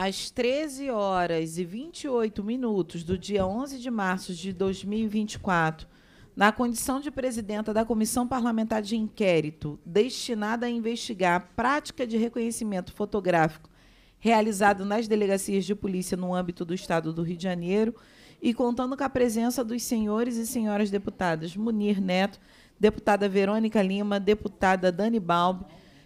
às 13 horas e 28 minutos do dia 11 de março de 2024, na condição de presidenta da Comissão Parlamentar de Inquérito destinada a investigar a prática de reconhecimento fotográfico realizado nas delegacias de polícia no âmbito do Estado do Rio de Janeiro e contando com a presença dos senhores e senhoras deputadas Munir Neto, deputada Verônica Lima, deputada Dani Balbi,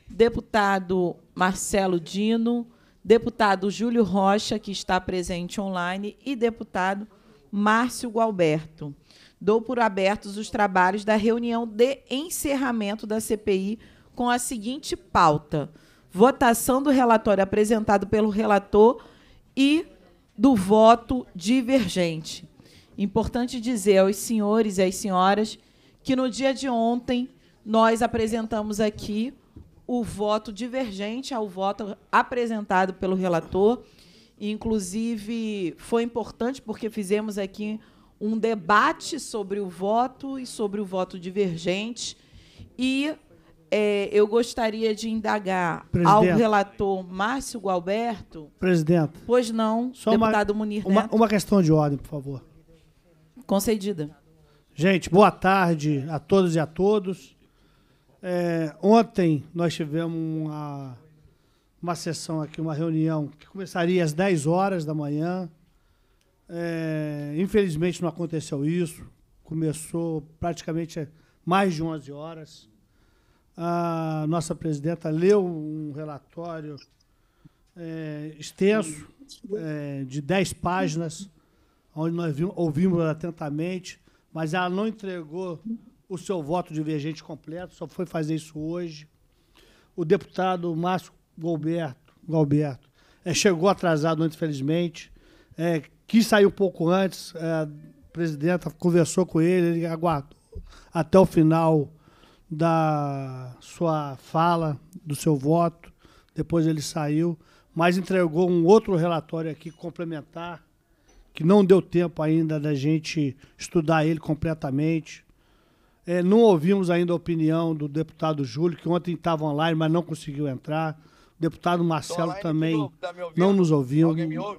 deputado Marcelo Dino, deputado Júlio Rocha, que está presente online, e deputado Márcio Gualberto. Dou por abertos os trabalhos da reunião de encerramento da CPI com a seguinte pauta: votação do relatório apresentado pelo relator e do voto divergente. Importante dizer aos senhores e às senhoras que no dia de ontem nós apresentamos aqui o voto divergente ao voto apresentado pelo relator. Inclusive, foi importante porque fizemos aqui um debate sobre o voto e sobre o voto divergente. E é, eu gostaria de indagar Presidente. ao relator Márcio Gualberto. Presidente. Pois não, Só deputado uma, Munir Neto. Uma, uma questão de ordem, por favor. Concedida. Gente, boa tarde a todos e a todos. É, ontem nós tivemos uma, uma sessão aqui, uma reunião que começaria às 10 horas da manhã. É, infelizmente não aconteceu isso. Começou praticamente mais de 11 horas. A nossa presidenta leu um relatório é, extenso, é, de 10 páginas, onde nós vimos, ouvimos atentamente, mas ela não entregou o seu voto divergente completo, só foi fazer isso hoje. O deputado Márcio Galberto, Galberto é, chegou atrasado, infelizmente, é, quis sair um pouco antes, é, a presidenta conversou com ele, ele aguardou até o final da sua fala, do seu voto, depois ele saiu, mas entregou um outro relatório aqui complementar, que não deu tempo ainda da gente estudar ele completamente. É, não ouvimos ainda a opinião do deputado Júlio, que ontem estava online, mas não conseguiu entrar. O deputado Marcelo também tá não nos ouviu,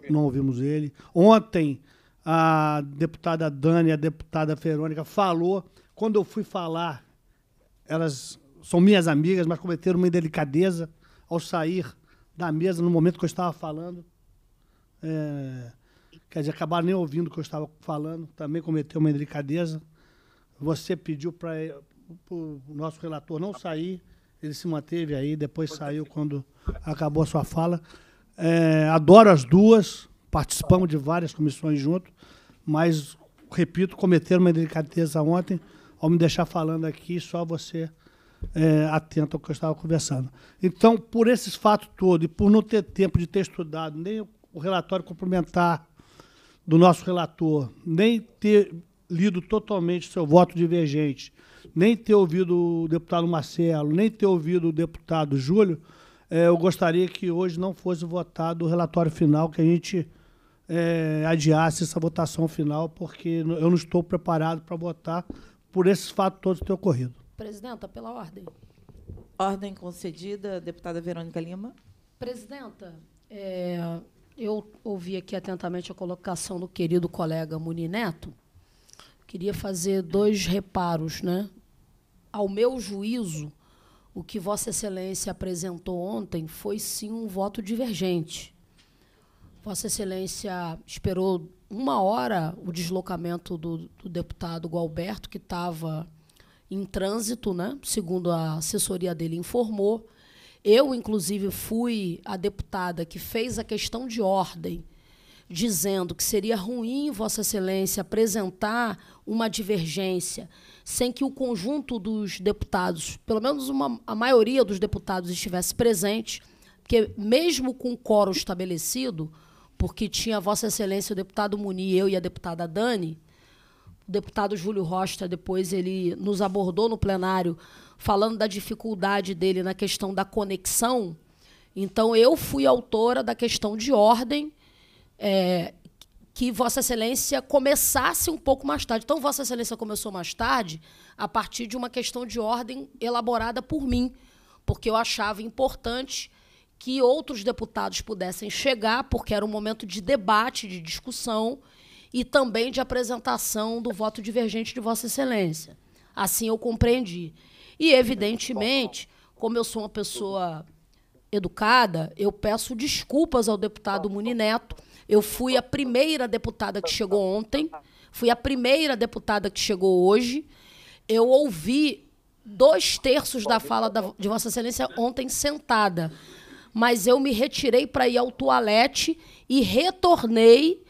não ouvimos ele. Ontem, a deputada Dani e a deputada Verônica falou. Quando eu fui falar, elas são minhas amigas, mas cometeram uma indelicadeza ao sair da mesa no momento que eu estava falando. É, quer dizer, acabaram nem ouvindo o que eu estava falando, também cometeu uma indelicadeza. Você pediu para o nosso relator não sair, ele se manteve aí, depois saiu quando acabou a sua fala. É, adoro as duas, participamos de várias comissões juntos, mas, repito, cometeram uma delicadeza ontem ao me deixar falando aqui, só você é, atento ao que eu estava conversando. Então, por esses fatos todos, e por não ter tempo de ter estudado nem o relatório complementar do nosso relator, nem ter lido totalmente seu voto divergente, nem ter ouvido o deputado Marcelo, nem ter ouvido o deputado Júlio, é, eu gostaria que hoje não fosse votado o relatório final, que a gente é, adiasse essa votação final, porque eu não estou preparado para votar por esses fatos todos ter ocorrido. Presidenta, pela ordem. Ordem concedida, deputada Verônica Lima. Presidenta, é, eu ouvi aqui atentamente a colocação do querido colega Muni Neto, Queria fazer dois reparos, né? Ao meu juízo, o que Vossa Excelência apresentou ontem foi sim um voto divergente. Vossa Excelência esperou uma hora o deslocamento do, do deputado Gualberto, que estava em trânsito, né? segundo a assessoria dele informou. Eu, inclusive, fui a deputada que fez a questão de ordem dizendo que seria ruim Vossa Excelência apresentar uma divergência sem que o conjunto dos deputados, pelo menos uma, a maioria dos deputados, estivesse presente, porque mesmo com o quórum estabelecido, porque tinha Vossa Excelência o deputado Muni, eu e a deputada Dani, o deputado Júlio Rocha depois ele nos abordou no plenário falando da dificuldade dele na questão da conexão. Então eu fui autora da questão de ordem é, que Vossa Excelência começasse um pouco mais tarde. Então, Vossa Excelência começou mais tarde a partir de uma questão de ordem elaborada por mim, porque eu achava importante que outros deputados pudessem chegar, porque era um momento de debate, de discussão e também de apresentação do voto divergente de Vossa Excelência. Assim eu compreendi. E, evidentemente, como eu sou uma pessoa educada, eu peço desculpas ao deputado Muni Neto. Eu fui a primeira deputada que chegou ontem, fui a primeira deputada que chegou hoje. Eu ouvi dois terços da fala da, de Vossa Excelência ontem sentada. Mas eu me retirei para ir ao toalete e retornei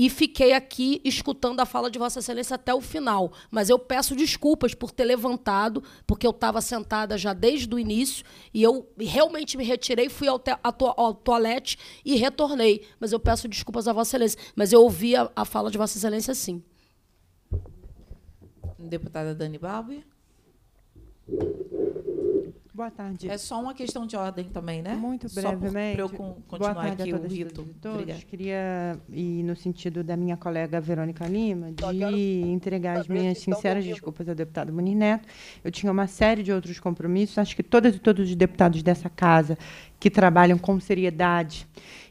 e fiquei aqui escutando a fala de Vossa Excelência até o final. Mas eu peço desculpas por ter levantado, porque eu estava sentada já desde o início e eu realmente me retirei, fui ao, te, to, ao toalete e retornei. Mas eu peço desculpas a Vossa Excelência. Mas eu ouvi a, a fala de Vossa Excelência sim. Deputada Dani Balbi. Boa tarde. É só uma questão de ordem também, né? Muito Só brevemente. Para eu con- Boa continuar tarde aqui a o todas e rito. todos. Queria ir no sentido da minha colega Verônica Lima, de entregar as minhas sinceras desculpas ao deputado Munir Neto. Eu tinha uma série de outros compromissos. Acho que todas e todos os deputados dessa casa que trabalham com seriedade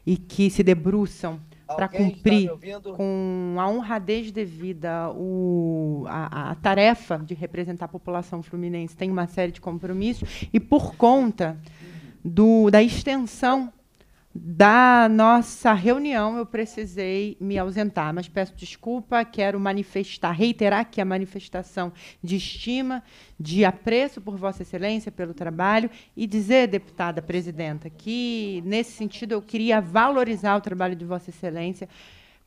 e que se debruçam para Alguém está me cumprir com a honradez devida o, a, a tarefa de representar a população fluminense tem uma série de compromissos e por conta do, da extensão da nossa reunião eu precisei me ausentar, mas peço desculpa, quero manifestar, reiterar aqui a manifestação de estima, de apreço por Vossa Excelência pelo trabalho e dizer, deputada presidenta, que nesse sentido eu queria valorizar o trabalho de Vossa Excelência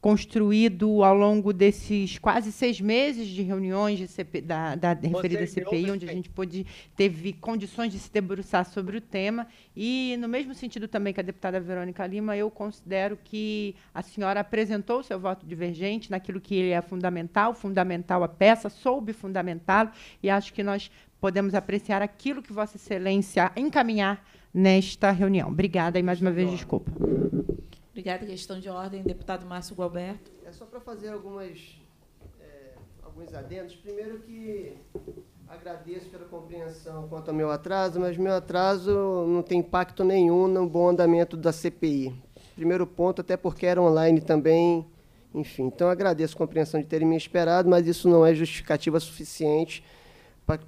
construído ao longo desses quase seis meses de reuniões de CP, da, da referida CPI, onde a gente pôde teve condições de se debruçar sobre o tema e no mesmo sentido também que a deputada Verônica Lima, eu considero que a senhora apresentou o seu voto divergente naquilo que ele é fundamental, fundamental a peça, soube fundamentá-lo e acho que nós podemos apreciar aquilo que Vossa Excelência encaminhar nesta reunião. Obrigada e mais uma vez desculpa. Obrigada. Questão de ordem, deputado Márcio Gualberto. É só para fazer algumas, é, alguns adendos. Primeiro que agradeço pela compreensão quanto ao meu atraso, mas meu atraso não tem impacto nenhum no bom andamento da CPI. Primeiro ponto, até porque era online também, enfim. Então agradeço a compreensão de terem me esperado, mas isso não é justificativa suficiente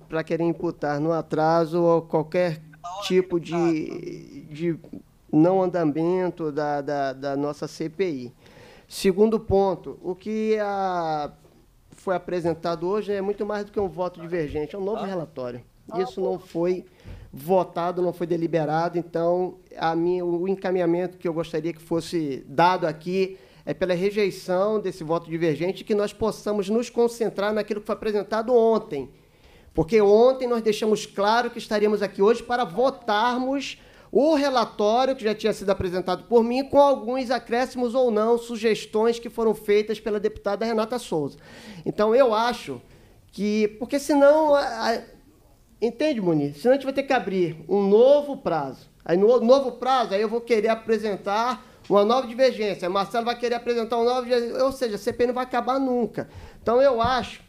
para querer imputar no atraso ou qualquer tipo de, de não andamento da, da, da nossa CPI. Segundo ponto, o que a- foi apresentado hoje é muito mais do que um voto divergente, é um novo relatório. Isso não foi votado, não foi deliberado, então a minha, o encaminhamento que eu gostaria que fosse dado aqui é pela rejeição desse voto divergente que nós possamos nos concentrar naquilo que foi apresentado ontem. Porque ontem nós deixamos claro que estaríamos aqui hoje para votarmos o relatório que já tinha sido apresentado por mim, com alguns acréscimos ou não, sugestões que foram feitas pela deputada Renata Souza. Então eu acho que. Porque senão. a- a- entende, Muniz? Senão a gente vai ter que abrir um novo prazo. Aí no novo prazo, aí eu vou querer apresentar uma nova divergência. Marcelo vai querer apresentar nova divergência. Ou seja, a CPI não vai acabar nunca. Então eu acho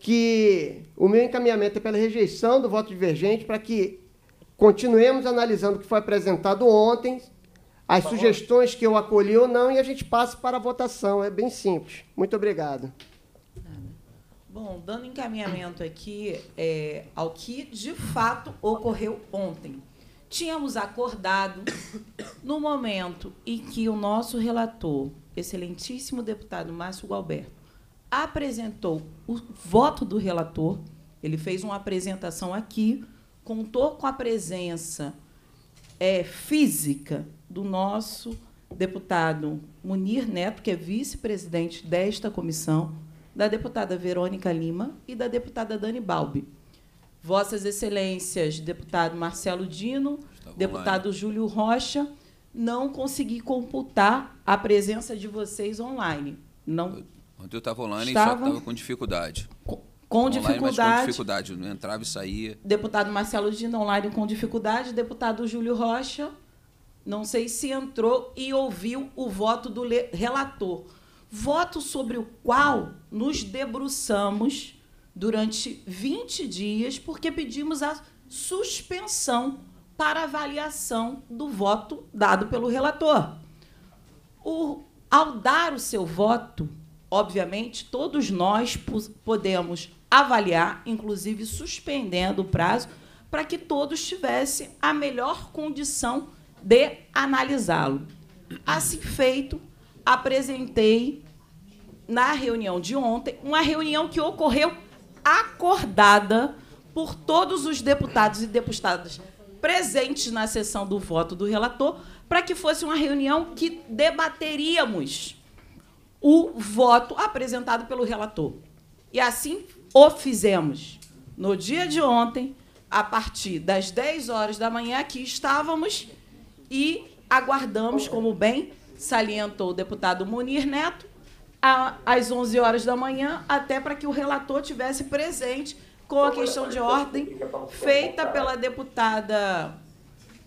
que o meu encaminhamento é pela rejeição do voto divergente para que continuemos analisando o que foi apresentado ontem, as sugestões que eu acolhi ou não, e a gente passe para a votação. É bem simples. Muito obrigado. Bom, dando encaminhamento aqui é, ao que de fato ocorreu ontem. Tínhamos acordado, no momento em que o nosso relator, excelentíssimo deputado Márcio Galberto, apresentou o voto do relator, ele fez uma apresentação aqui, contou com a presença é, física do nosso deputado Munir Neto, que é vice-presidente desta comissão, da deputada Verônica Lima e da deputada Dani Balbi. Vossas Excelências, deputado Marcelo Dino, deputado Júlio Rocha, não consegui computar a presença de vocês online. Não, Ontem eu estava online e Estava? só estava com dificuldade. com, com Online, mas com dificuldade. dificuldade. Não entrava e saía. Deputado Marcelo Dino online com dificuldade, deputado Júlio Rocha, não sei se entrou e ouviu o voto do relator. Voto sobre o qual nos debruçamos durante 20 dias, porque pedimos a suspensão para avaliação do voto dado pelo relator. O, ao dar o seu voto, obviamente, todos nós podemos avaliar, inclusive suspendendo o prazo, para que todos tivessem a melhor condição de analisá-lo. Assim feito, apresentei na reunião de ontem, uma reunião que ocorreu acordada por todos os deputados e deputadas presentes na sessão do voto do relator, para que fosse uma reunião que debateríamos o voto apresentado pelo relator. E assim o fizemos. No dia de ontem, a partir das 10 horas da manhã, aqui estávamos e aguardamos, como bem salientou o deputado Munir Neto, às 11 horas da manhã, até para que o relator tivesse presente com a questão de ordem feita pela deputada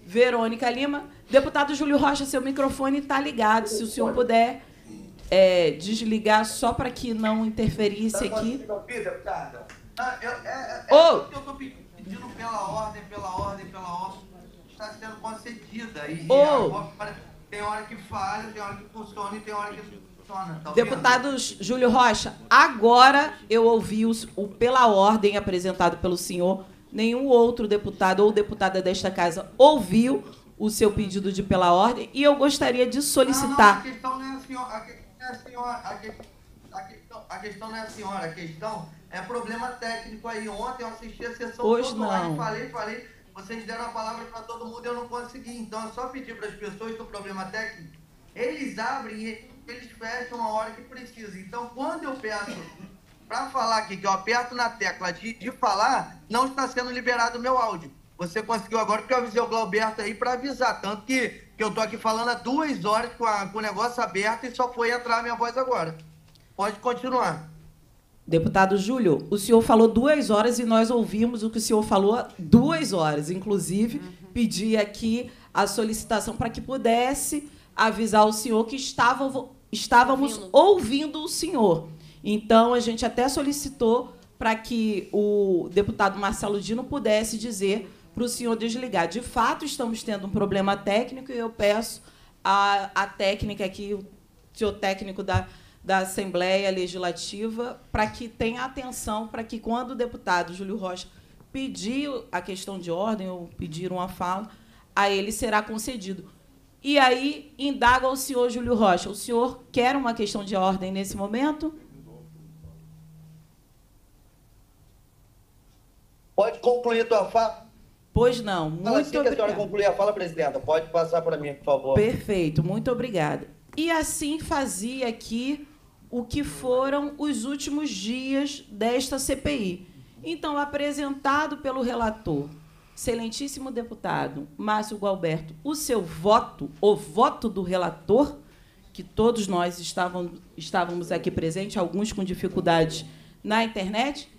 Verônica Lima. Deputado Júlio Rocha, seu microfone está ligado. Se o senhor puder é, desligar só para que não interferisse aqui. Ô! Eu estou pedindo pela ordem, pela ordem, pela ordem. Está sendo concedida. E oh. tem hora que falha, tem hora que funciona e tem hora que Tá Deputado Júlio Rocha, agora eu ouvi os, o pela ordem apresentado pelo senhor. Nenhum outro deputado ou deputada desta casa ouviu o seu pedido de pela ordem e eu gostaria de solicitar. Não, não, a questão não é a senhora. A, questão, a questão não é a senhora, a questão é problema técnico aí. Ontem eu assisti a sessão Hoje não. e falei, falei. Vocês deram a palavra para todo mundo e eu não consegui. Então é só pedir para as pessoas que o problema técnico, eles abrem eles fecham a hora que precisa. Então, quando eu peço para falar aqui, que eu aperto na tecla de, de falar, não está sendo liberado o meu áudio. Você conseguiu agora, porque eu avisei o Glauberto aí para avisar. Tanto que, que eu tô aqui falando há duas horas com, a, com o negócio aberto e só foi entrar a minha voz agora. Pode continuar. Deputado Júlio, o senhor falou duas horas e nós ouvimos o que o senhor falou duas horas. Inclusive, uhum. pedi aqui a solicitação para que pudesse avisar o senhor que estava estávamos ouvindo. ouvindo o senhor. Então, a gente até solicitou para que o deputado Marcelo Dino pudesse dizer para o senhor desligar. De fato, estamos tendo um problema técnico e eu peço a, a técnica aqui, o senhor técnico da, da Assembleia Legislativa, para que tenha atenção, para que quando o deputado Júlio Rocha pedir a questão de ordem ou pedir uma fala, a ele será concedido. E aí indaga o senhor Júlio Rocha. O senhor quer uma questão de ordem nesse momento? Pode concluir tua fala. Pois não. Muito assim obrigada. que a senhora concluir a fala, presidenta. Pode passar para mim, por favor. Perfeito. Muito obrigada. E assim fazia aqui o que foram os últimos dias desta CPI. Então, apresentado pelo relator excelentíssimo deputado Márcio Gualberto, o seu voto, o voto do relator, que todos nós estávamos, estávamos aqui presentes, alguns com dificuldades na internet,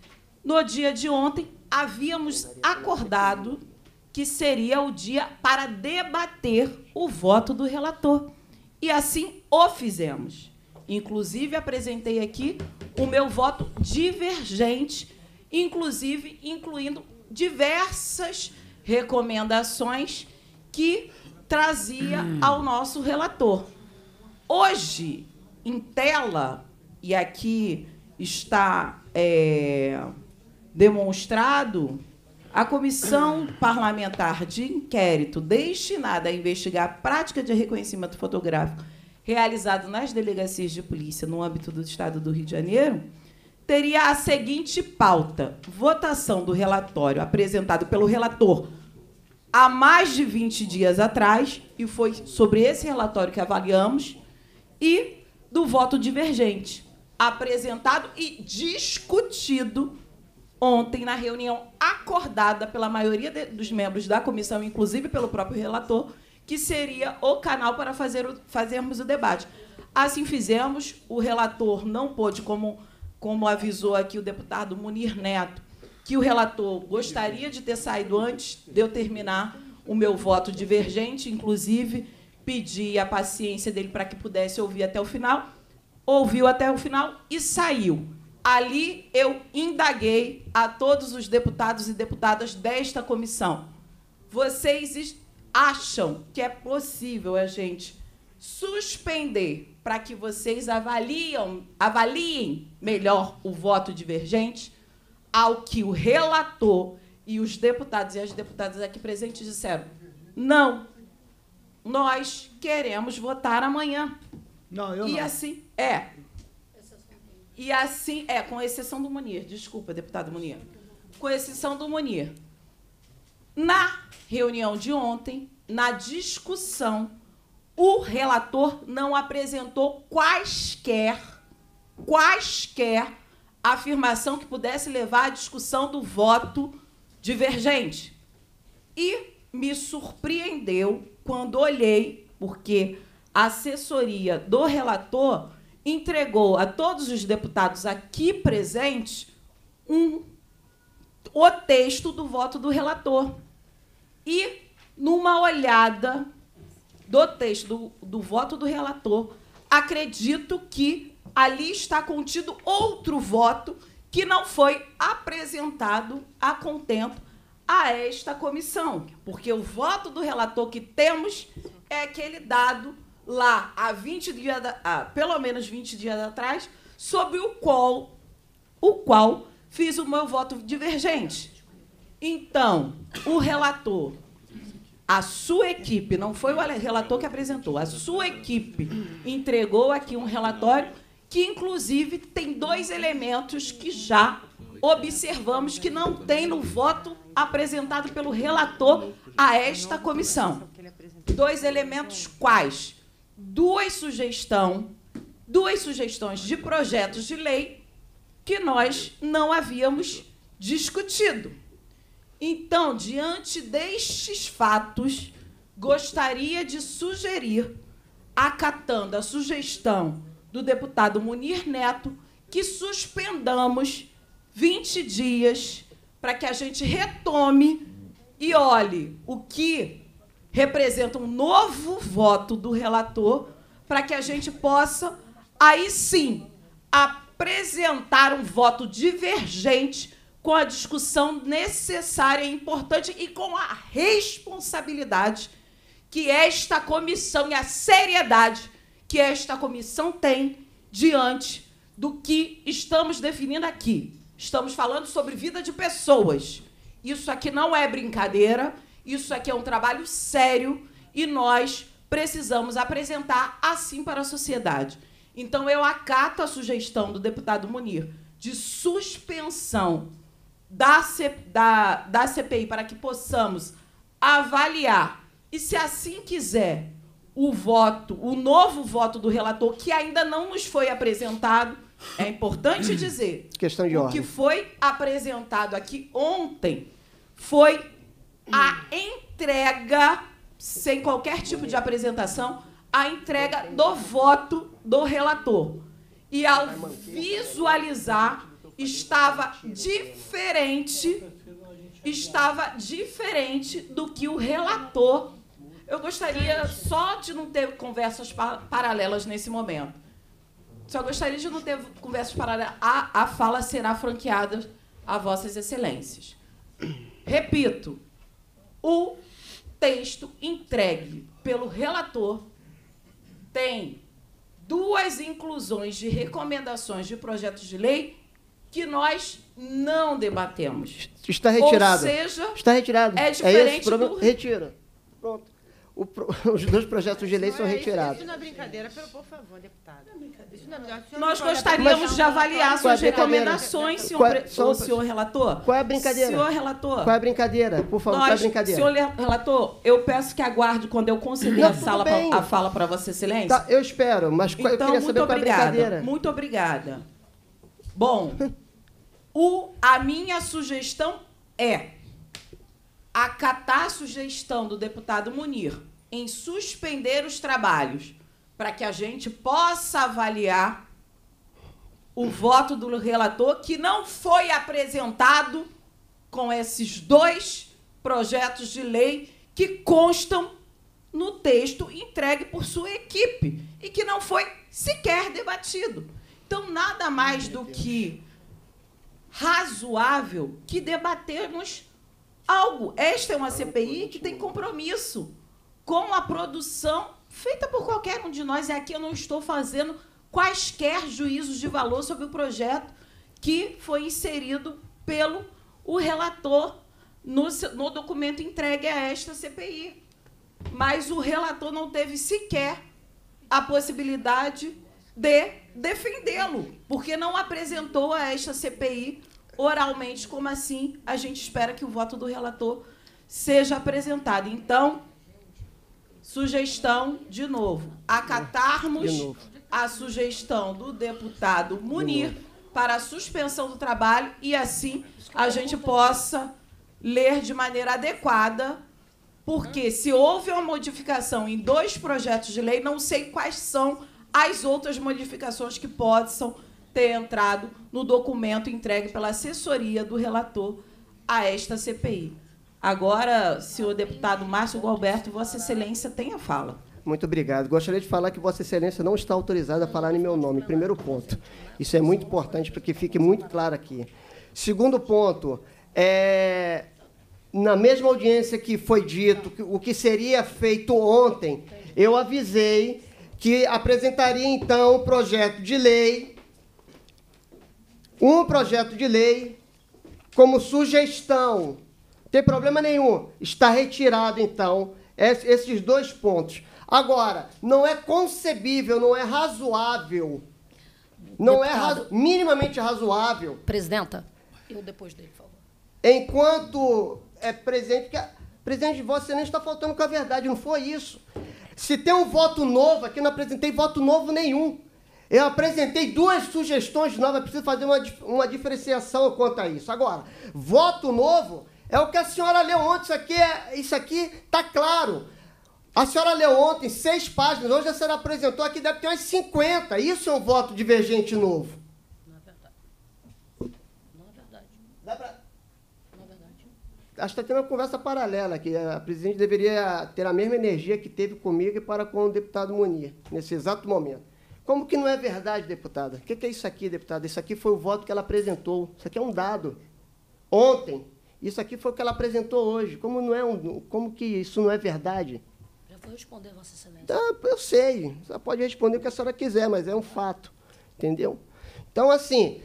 no dia de ontem havíamos acordado que seria o dia para debater o voto do relator. E assim o fizemos. Inclusive, apresentei aqui o meu voto divergente, inclusive incluindo diversas recomendações que trazia hum. ao nosso relator. Hoje, em tela, e aqui está é, demonstrado, a Comissão Parlamentar de Inquérito destinada a investigar a prática de reconhecimento fotográfico realizado nas delegacias de polícia no âmbito do Estado do Rio de Janeiro teria a seguinte pauta: votação do relatório apresentado pelo relator há mais de 20 dias atrás, e foi sobre esse relatório que avaliamos, e do voto divergente, apresentado e discutido ontem na reunião acordada pela maioria de, dos membros da comissão, inclusive pelo próprio relator, que seria o canal para fazer o, fazermos o debate. Assim fizemos, o relator não pôde, como como avisou aqui o deputado Munir Neto, que o relator gostaria de ter saído antes de eu terminar o meu voto divergente, inclusive pedi a paciência dele para que pudesse ouvir até o final. Ouviu até o final e saiu. Ali eu indaguei a todos os deputados e deputadas desta comissão. vocês acham que é possível a gente suspender para que vocês avaliam, avaliem melhor o voto divergente ao que o relator e os deputados e as deputadas aqui presentes disseram? Não. Nós queremos votar amanhã. Não, eu e não. assim, é. E assim, é, com exceção do Munir. Desculpa, deputado Munir. Com exceção do Munir. Na reunião de ontem, na discussão, o relator não apresentou quaisquer, quaisquer afirmação que pudesse levar à discussão do voto divergente. E me surpreendeu quando olhei, porque a assessoria do relator entregou a todos os deputados aqui presentes um, o texto do voto do relator. E, numa olhada do texto do, do voto do relator, acredito que ali está contido outro voto que não foi apresentado a contento a esta comissão, porque o voto do relator que temos é aquele dado lá há 20 dias, da- pelo menos 20 dias atrás, sobre o qual, o qual fiz o meu voto divergente. Então, o relator, a sua equipe, não foi o relator que apresentou, a sua equipe entregou aqui um relatório que, inclusive, tem dois elementos que já observamos que não tem no voto apresentado pelo relator a esta comissão. Dois elementos quais? Duas sugestão, duas sugestões de projetos de lei que nós não havíamos discutido. Então, diante destes fatos, gostaria de sugerir, acatando a sugestão do deputado Munir Neto, que suspendamos 20 dias para que a gente retome e olhe o que representa um novo voto do relator, para que a gente possa, aí sim, apresentar um voto divergente com a discussão necessária e importante e com a responsabilidade que esta comissão e a seriedade que esta comissão tem diante do que estamos definindo aqui. Estamos falando sobre vida de pessoas. Isso aqui não é brincadeira, isso aqui é um trabalho sério e nós precisamos apresentar assim para a sociedade. Então eu acato a sugestão do deputado Munir de suspensão da, da, da CPI para que possamos avaliar e, se assim quiser, o voto, o novo voto do relator, que ainda não nos foi apresentado, é importante dizer. Questão de o ordem. que foi apresentado aqui ontem foi a entrega, sem qualquer tipo de apresentação, a entrega do voto do relator. E ao visualizar, estava diferente, estava diferente do que o relator. Eu gostaria só de não ter conversas pa- paralelas nesse momento. Só gostaria de não ter conversas paralelas. A, a fala será franqueada a Vossas Excelências. Repito, o texto entregue pelo relator tem duas inclusões de recomendações de projetos de lei que nós não debatemos. Está retirado. Ou seja, Está retirado. é esse diferente o problema? do- Retira. Pronto. O pro- Os dois projetos de lei são Não é- retirados. Isso não é brincadeira, pelo- por favor, deputado. Nós gostaríamos de avaliar Qual é a suas recomendações, senhor, Qual é- só- ô, senhor relator. Qual é a brincadeira? Senhor relator. Qual é a brincadeira? Por favor, qual é a Nós, brincadeira? senhor relator, eu peço que aguarde quando eu conceder a, sala pra- a fala para Vossa Excelência. Tá, eu espero, mas qual- eu Então, queria muito saber qual é a obrigada. brincadeira. Muito obrigada. Bom, o, a minha sugestão é acatar a sugestão do deputado Munir em suspender os trabalhos para que a gente possa avaliar o voto do relator que não foi apresentado com esses dois projetos de lei que constam no texto entregue por sua equipe e que não foi sequer debatido. Então, nada mais do que razoável que debatemos algo. Esta é uma CPI que tem compromisso com a produção feita por qualquer um de nós. E aqui eu não estou fazendo quaisquer juízos de valor sobre o projeto que foi inserido pelo o relator no, no documento entregue a esta CPI. Mas o relator não teve sequer a possibilidade de defendê-lo, porque não apresentou a esta CPI oralmente, como assim a gente espera que o voto do relator seja apresentado. Então, sugestão, de novo, acatarmos De novo. a sugestão do deputado Munir para a suspensão do trabalho e assim a gente possa ler de maneira adequada, porque se houve uma modificação em dois projetos de lei, não sei quais são as outras modificações que possam ter entrado no documento entregue pela assessoria do relator a esta CPI. Agora, senhor deputado Márcio Gualberto, Vossa Excelência tem a fala. Muito obrigado. Gostaria de falar que Vossa Excelência não está autorizada a falar em meu nome. Primeiro ponto. Isso é muito importante para que fique muito claro aqui. Segundo ponto, é, na mesma audiência que foi dito que o que seria feito ontem, eu avisei que apresentaria então o projeto de lei, um projeto de lei como sugestão. Tem problema nenhum. Está retirado, então, es- esses dois pontos. Agora, não é concebível, não é razoável, não é Deputado. razo- minimamente razoável, Presidenta, eu depois dele, por favor. enquanto é presidente, que a- presidente, Vossa Excelência está faltando com a verdade, não foi isso. Se tem um voto novo, aqui eu não apresentei voto novo nenhum. Eu apresentei duas sugestões novas, preciso fazer uma, uma diferenciação quanto a isso. Agora, voto novo é o que a senhora leu ontem, isso aqui é, isso aqui está claro. A senhora leu ontem seis páginas, hoje a senhora apresentou aqui, deve ter umas 50. Isso é um voto divergente novo. Não é verdade. Não é verdade. Dá pra- Não é verdade. Acho que está tendo uma conversa paralela aqui. A presidente deveria ter a mesma energia que teve comigo e para com o deputado Munir, nesse exato momento. Como que não é verdade, deputada? O que é isso aqui, deputada? Isso aqui foi o voto que ela apresentou. Isso aqui é um dado. Ontem. Isso aqui foi o que ela apresentou hoje. Como, não é um, como que isso não é verdade? Já vou responder, Vossa Excelência. Ah, eu sei. Você pode responder o que a senhora quiser, mas é um fato. Entendeu? Então, assim,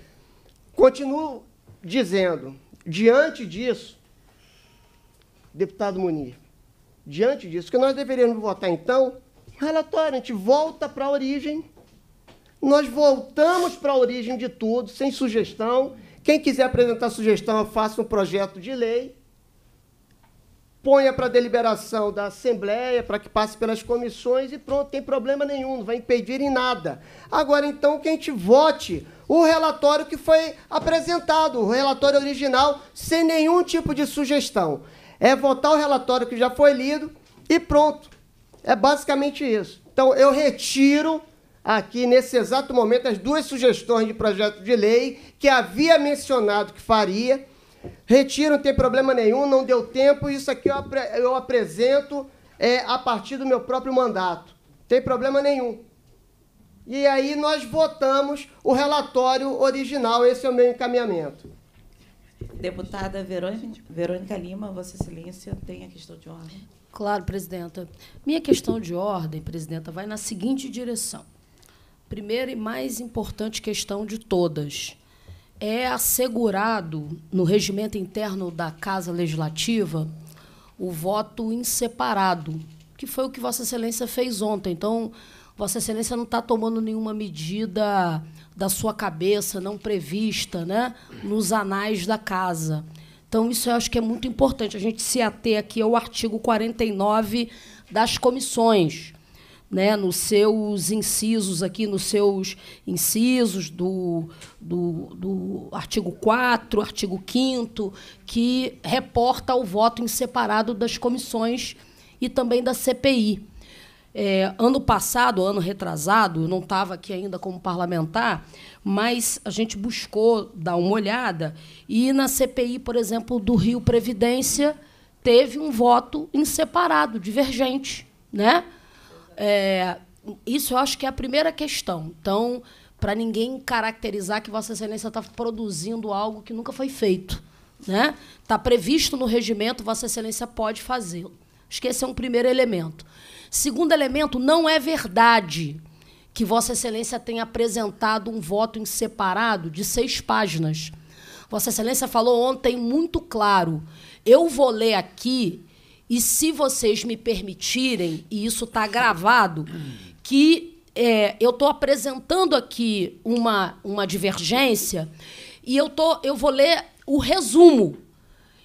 continuo dizendo, diante disso, deputado Munir, diante disso, que nós deveríamos votar, então, um relatório, a gente volta para a origem, nós voltamos para a origem de tudo, sem sugestão. Quem quiser apresentar sugestão, faça um projeto de lei, ponha para deliberação da Assembleia, para que passe pelas comissões e pronto, tem problema nenhum, não vai impedir em nada. Agora, então, que a gente vote o relatório que foi apresentado, o relatório original, sem nenhum tipo de sugestão. É votar o relatório que já foi lido e pronto. É basicamente isso. Então, eu retiro aqui, nesse exato momento, as duas sugestões de projeto de lei que havia mencionado que faria. Retiro, não tem problema nenhum, não deu tempo. Isso aqui eu, apre- eu apresento é, a partir do meu próprio mandato. Não tem problema nenhum. E aí nós votamos o relatório original. Esse é o meu encaminhamento. Deputada Verônica, Verônica Lima, Vossa Excelência tem a questão de ordem. Claro, presidenta. Minha questão de ordem, presidenta, vai na seguinte direção. Primeira e mais importante questão de todas. É assegurado no regimento interno da Casa Legislativa o voto em separado, que foi o que Vossa Excelência fez ontem. Então, Vossa Excelência não está tomando nenhuma medida da sua cabeça, não prevista, né, nos anais da casa. Então, isso eu acho que é muito importante, a gente se ater aqui ao artigo 49 das comissões, né, nos seus incisos aqui, nos seus incisos do, do, do artigo 4, artigo 5 que reporta o voto em separado das comissões e também da CPI. É, ano passado, ano retrasado, eu não estava aqui ainda como parlamentar, mas a gente buscou dar uma olhada e na CPI, por exemplo, do Rio Previdência, teve um voto em separado, divergente. Né? É, isso eu acho que é a primeira questão. Então, para ninguém caracterizar que Vossa Excelência está produzindo algo que nunca foi feito. né? Está previsto no regimento, Vossa Excelência pode fazê-lo. Acho que esse é um primeiro elemento. Segundo elemento, não é verdade que Vossa Excelência tenha apresentado um voto em separado de seis páginas. Vossa Excelência falou ontem muito claro. Eu vou ler aqui, e se vocês me permitirem, e isso está gravado, que é, eu estou apresentando aqui uma, uma divergência e eu, tô, eu vou ler o resumo.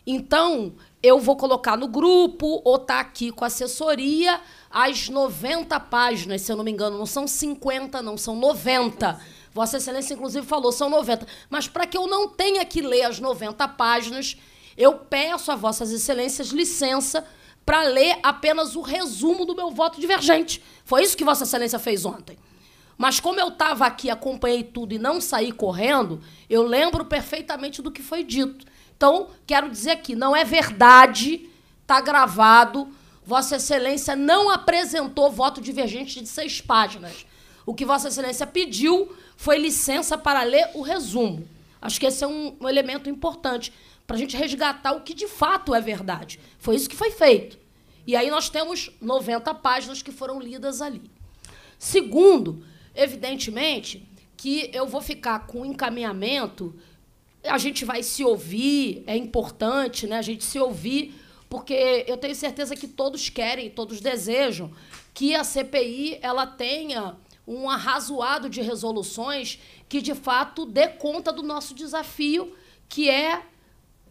Então, eu vou colocar no grupo ou tá aqui com assessoria as 90 páginas, se eu não me engano, não são 50, não são 90. Vossa Excelência, inclusive, falou, são 90. Mas para que eu não tenha que ler as 90 páginas, eu peço a Vossas Excelências licença para ler apenas o resumo do meu voto divergente. Foi isso que Vossa Excelência fez ontem. Mas como eu estava aqui, acompanhei tudo e não saí correndo, eu lembro perfeitamente do que foi dito. Então, quero dizer aqui, não é verdade, está gravado, Vossa Excelência não apresentou voto divergente de seis páginas. O que Vossa Excelência pediu foi licença para ler o resumo. Acho que esse é um, um elemento importante para a gente resgatar o que de fato é verdade. Foi isso que foi feito. E aí nós temos 90 páginas que foram lidas ali. Segundo, evidentemente que eu vou ficar com encaminhamento, a gente vai se ouvir, é importante né, a gente se ouvir, porque eu tenho certeza que todos querem, todos desejam que a CPI ela tenha um arrazoado de resoluções que, de fato, dê conta do nosso desafio, que é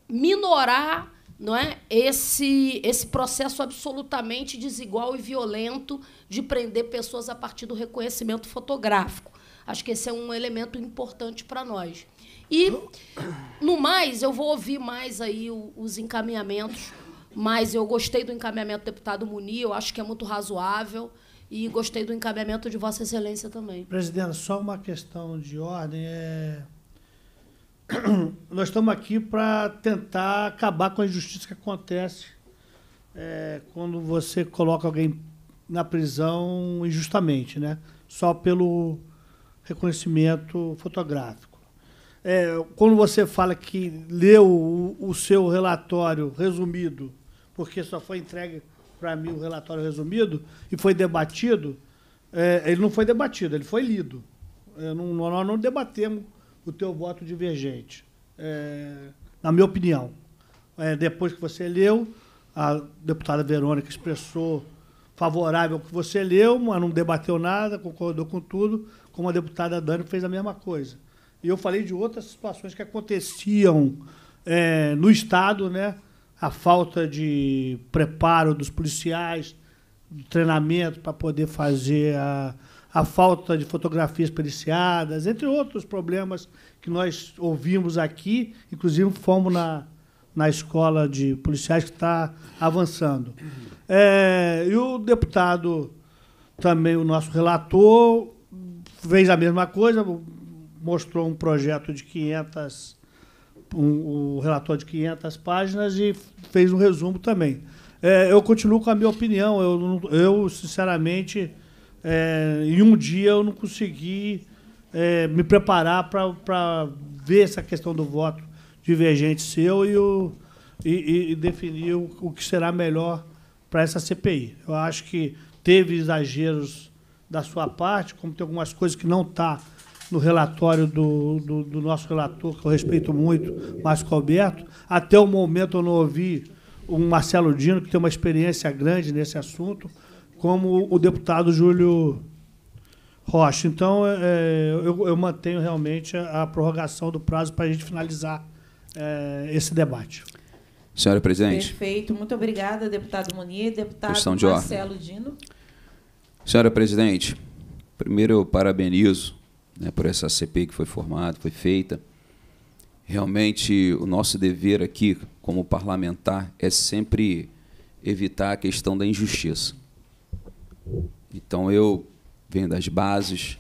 minorar não é, esse, esse processo absolutamente desigual e violento de prender pessoas a partir do reconhecimento fotográfico. Acho que esse é um elemento importante para nós. E, no mais, eu vou ouvir mais aí os encaminhamentos, mas eu gostei do encaminhamento do deputado Munir, eu acho que é muito razoável, e gostei do encaminhamento de Vossa Excelência também. Presidente, só uma questão de ordem. É... Nós estamos aqui para tentar acabar com a injustiça que acontece é, quando você coloca alguém na prisão injustamente, né? só pelo reconhecimento fotográfico. É, quando você fala que leu o, o seu relatório resumido, porque só foi entregue para mim o relatório resumido e foi debatido, é, ele não foi debatido, ele foi lido. É, não, nós não debatemos o teu voto divergente, é, na minha opinião. É, depois que você leu, a deputada Verônica expressou favorável ao que você leu, mas não debateu nada, concordou com tudo, como a deputada Dani fez a mesma coisa. E eu falei de outras situações que aconteciam é, no Estado, né? a falta de preparo dos policiais, treinamento para poder fazer a, a falta de fotografias periciadas, entre outros problemas que nós ouvimos aqui, inclusive fomos na, na escola de policiais que está avançando. É, e o deputado, também o nosso relator, fez a mesma coisa, mostrou um projeto de 500, um, um relatório de 500 páginas e fez um resumo também. É, eu continuo com a minha opinião. Eu, eu sinceramente, é, em um dia eu não consegui é, me preparar para ver essa questão do voto divergente seu e, o, e, e definir o, o que será melhor para essa CPI. Eu acho que teve exageros da sua parte, como tem algumas coisas que não está no relatório do, do, do, nosso relator, que eu respeito muito, Márcio Alberto. Até o momento eu não ouvi o Marcelo Dino, que tem uma experiência grande nesse assunto, como o deputado Júlio Rocha. Então, é, eu, eu, mantenho realmente a, a, prorrogação do prazo para a gente finalizar é, esse debate. Senhora presidente. Perfeito. Muito obrigada, deputado Munier. Deputado de Marcelo ordem. Dino. Senhora presidente, primeiro eu parabenizo né, por essa CPI que foi formada, foi feita. Realmente, o nosso dever aqui, como parlamentar, é sempre evitar a questão da injustiça. Então, eu venho das bases,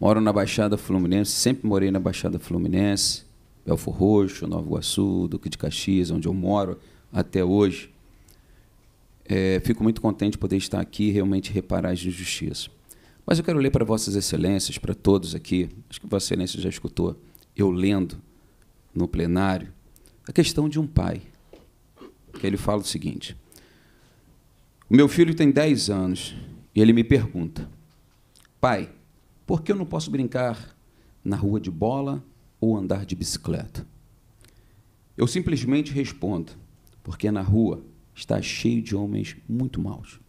moro na Baixada Fluminense, sempre morei na Baixada Fluminense, Belfor Roxo, Nova Iguaçu, Duque de Caxias, onde eu moro até hoje. É, fico muito contente de poder estar aqui e realmente reparar as injustiças. Mas eu quero ler para Vossas Excelências, para todos aqui, acho que Vossa Excelência já escutou, eu lendo no plenário, a questão de um pai. Que ele fala o seguinte: O meu filho tem 10 anos e ele me pergunta: Pai, por que eu não posso brincar na rua de bola ou andar de bicicleta? Eu simplesmente respondo: Porque na rua está cheio de homens muito maus.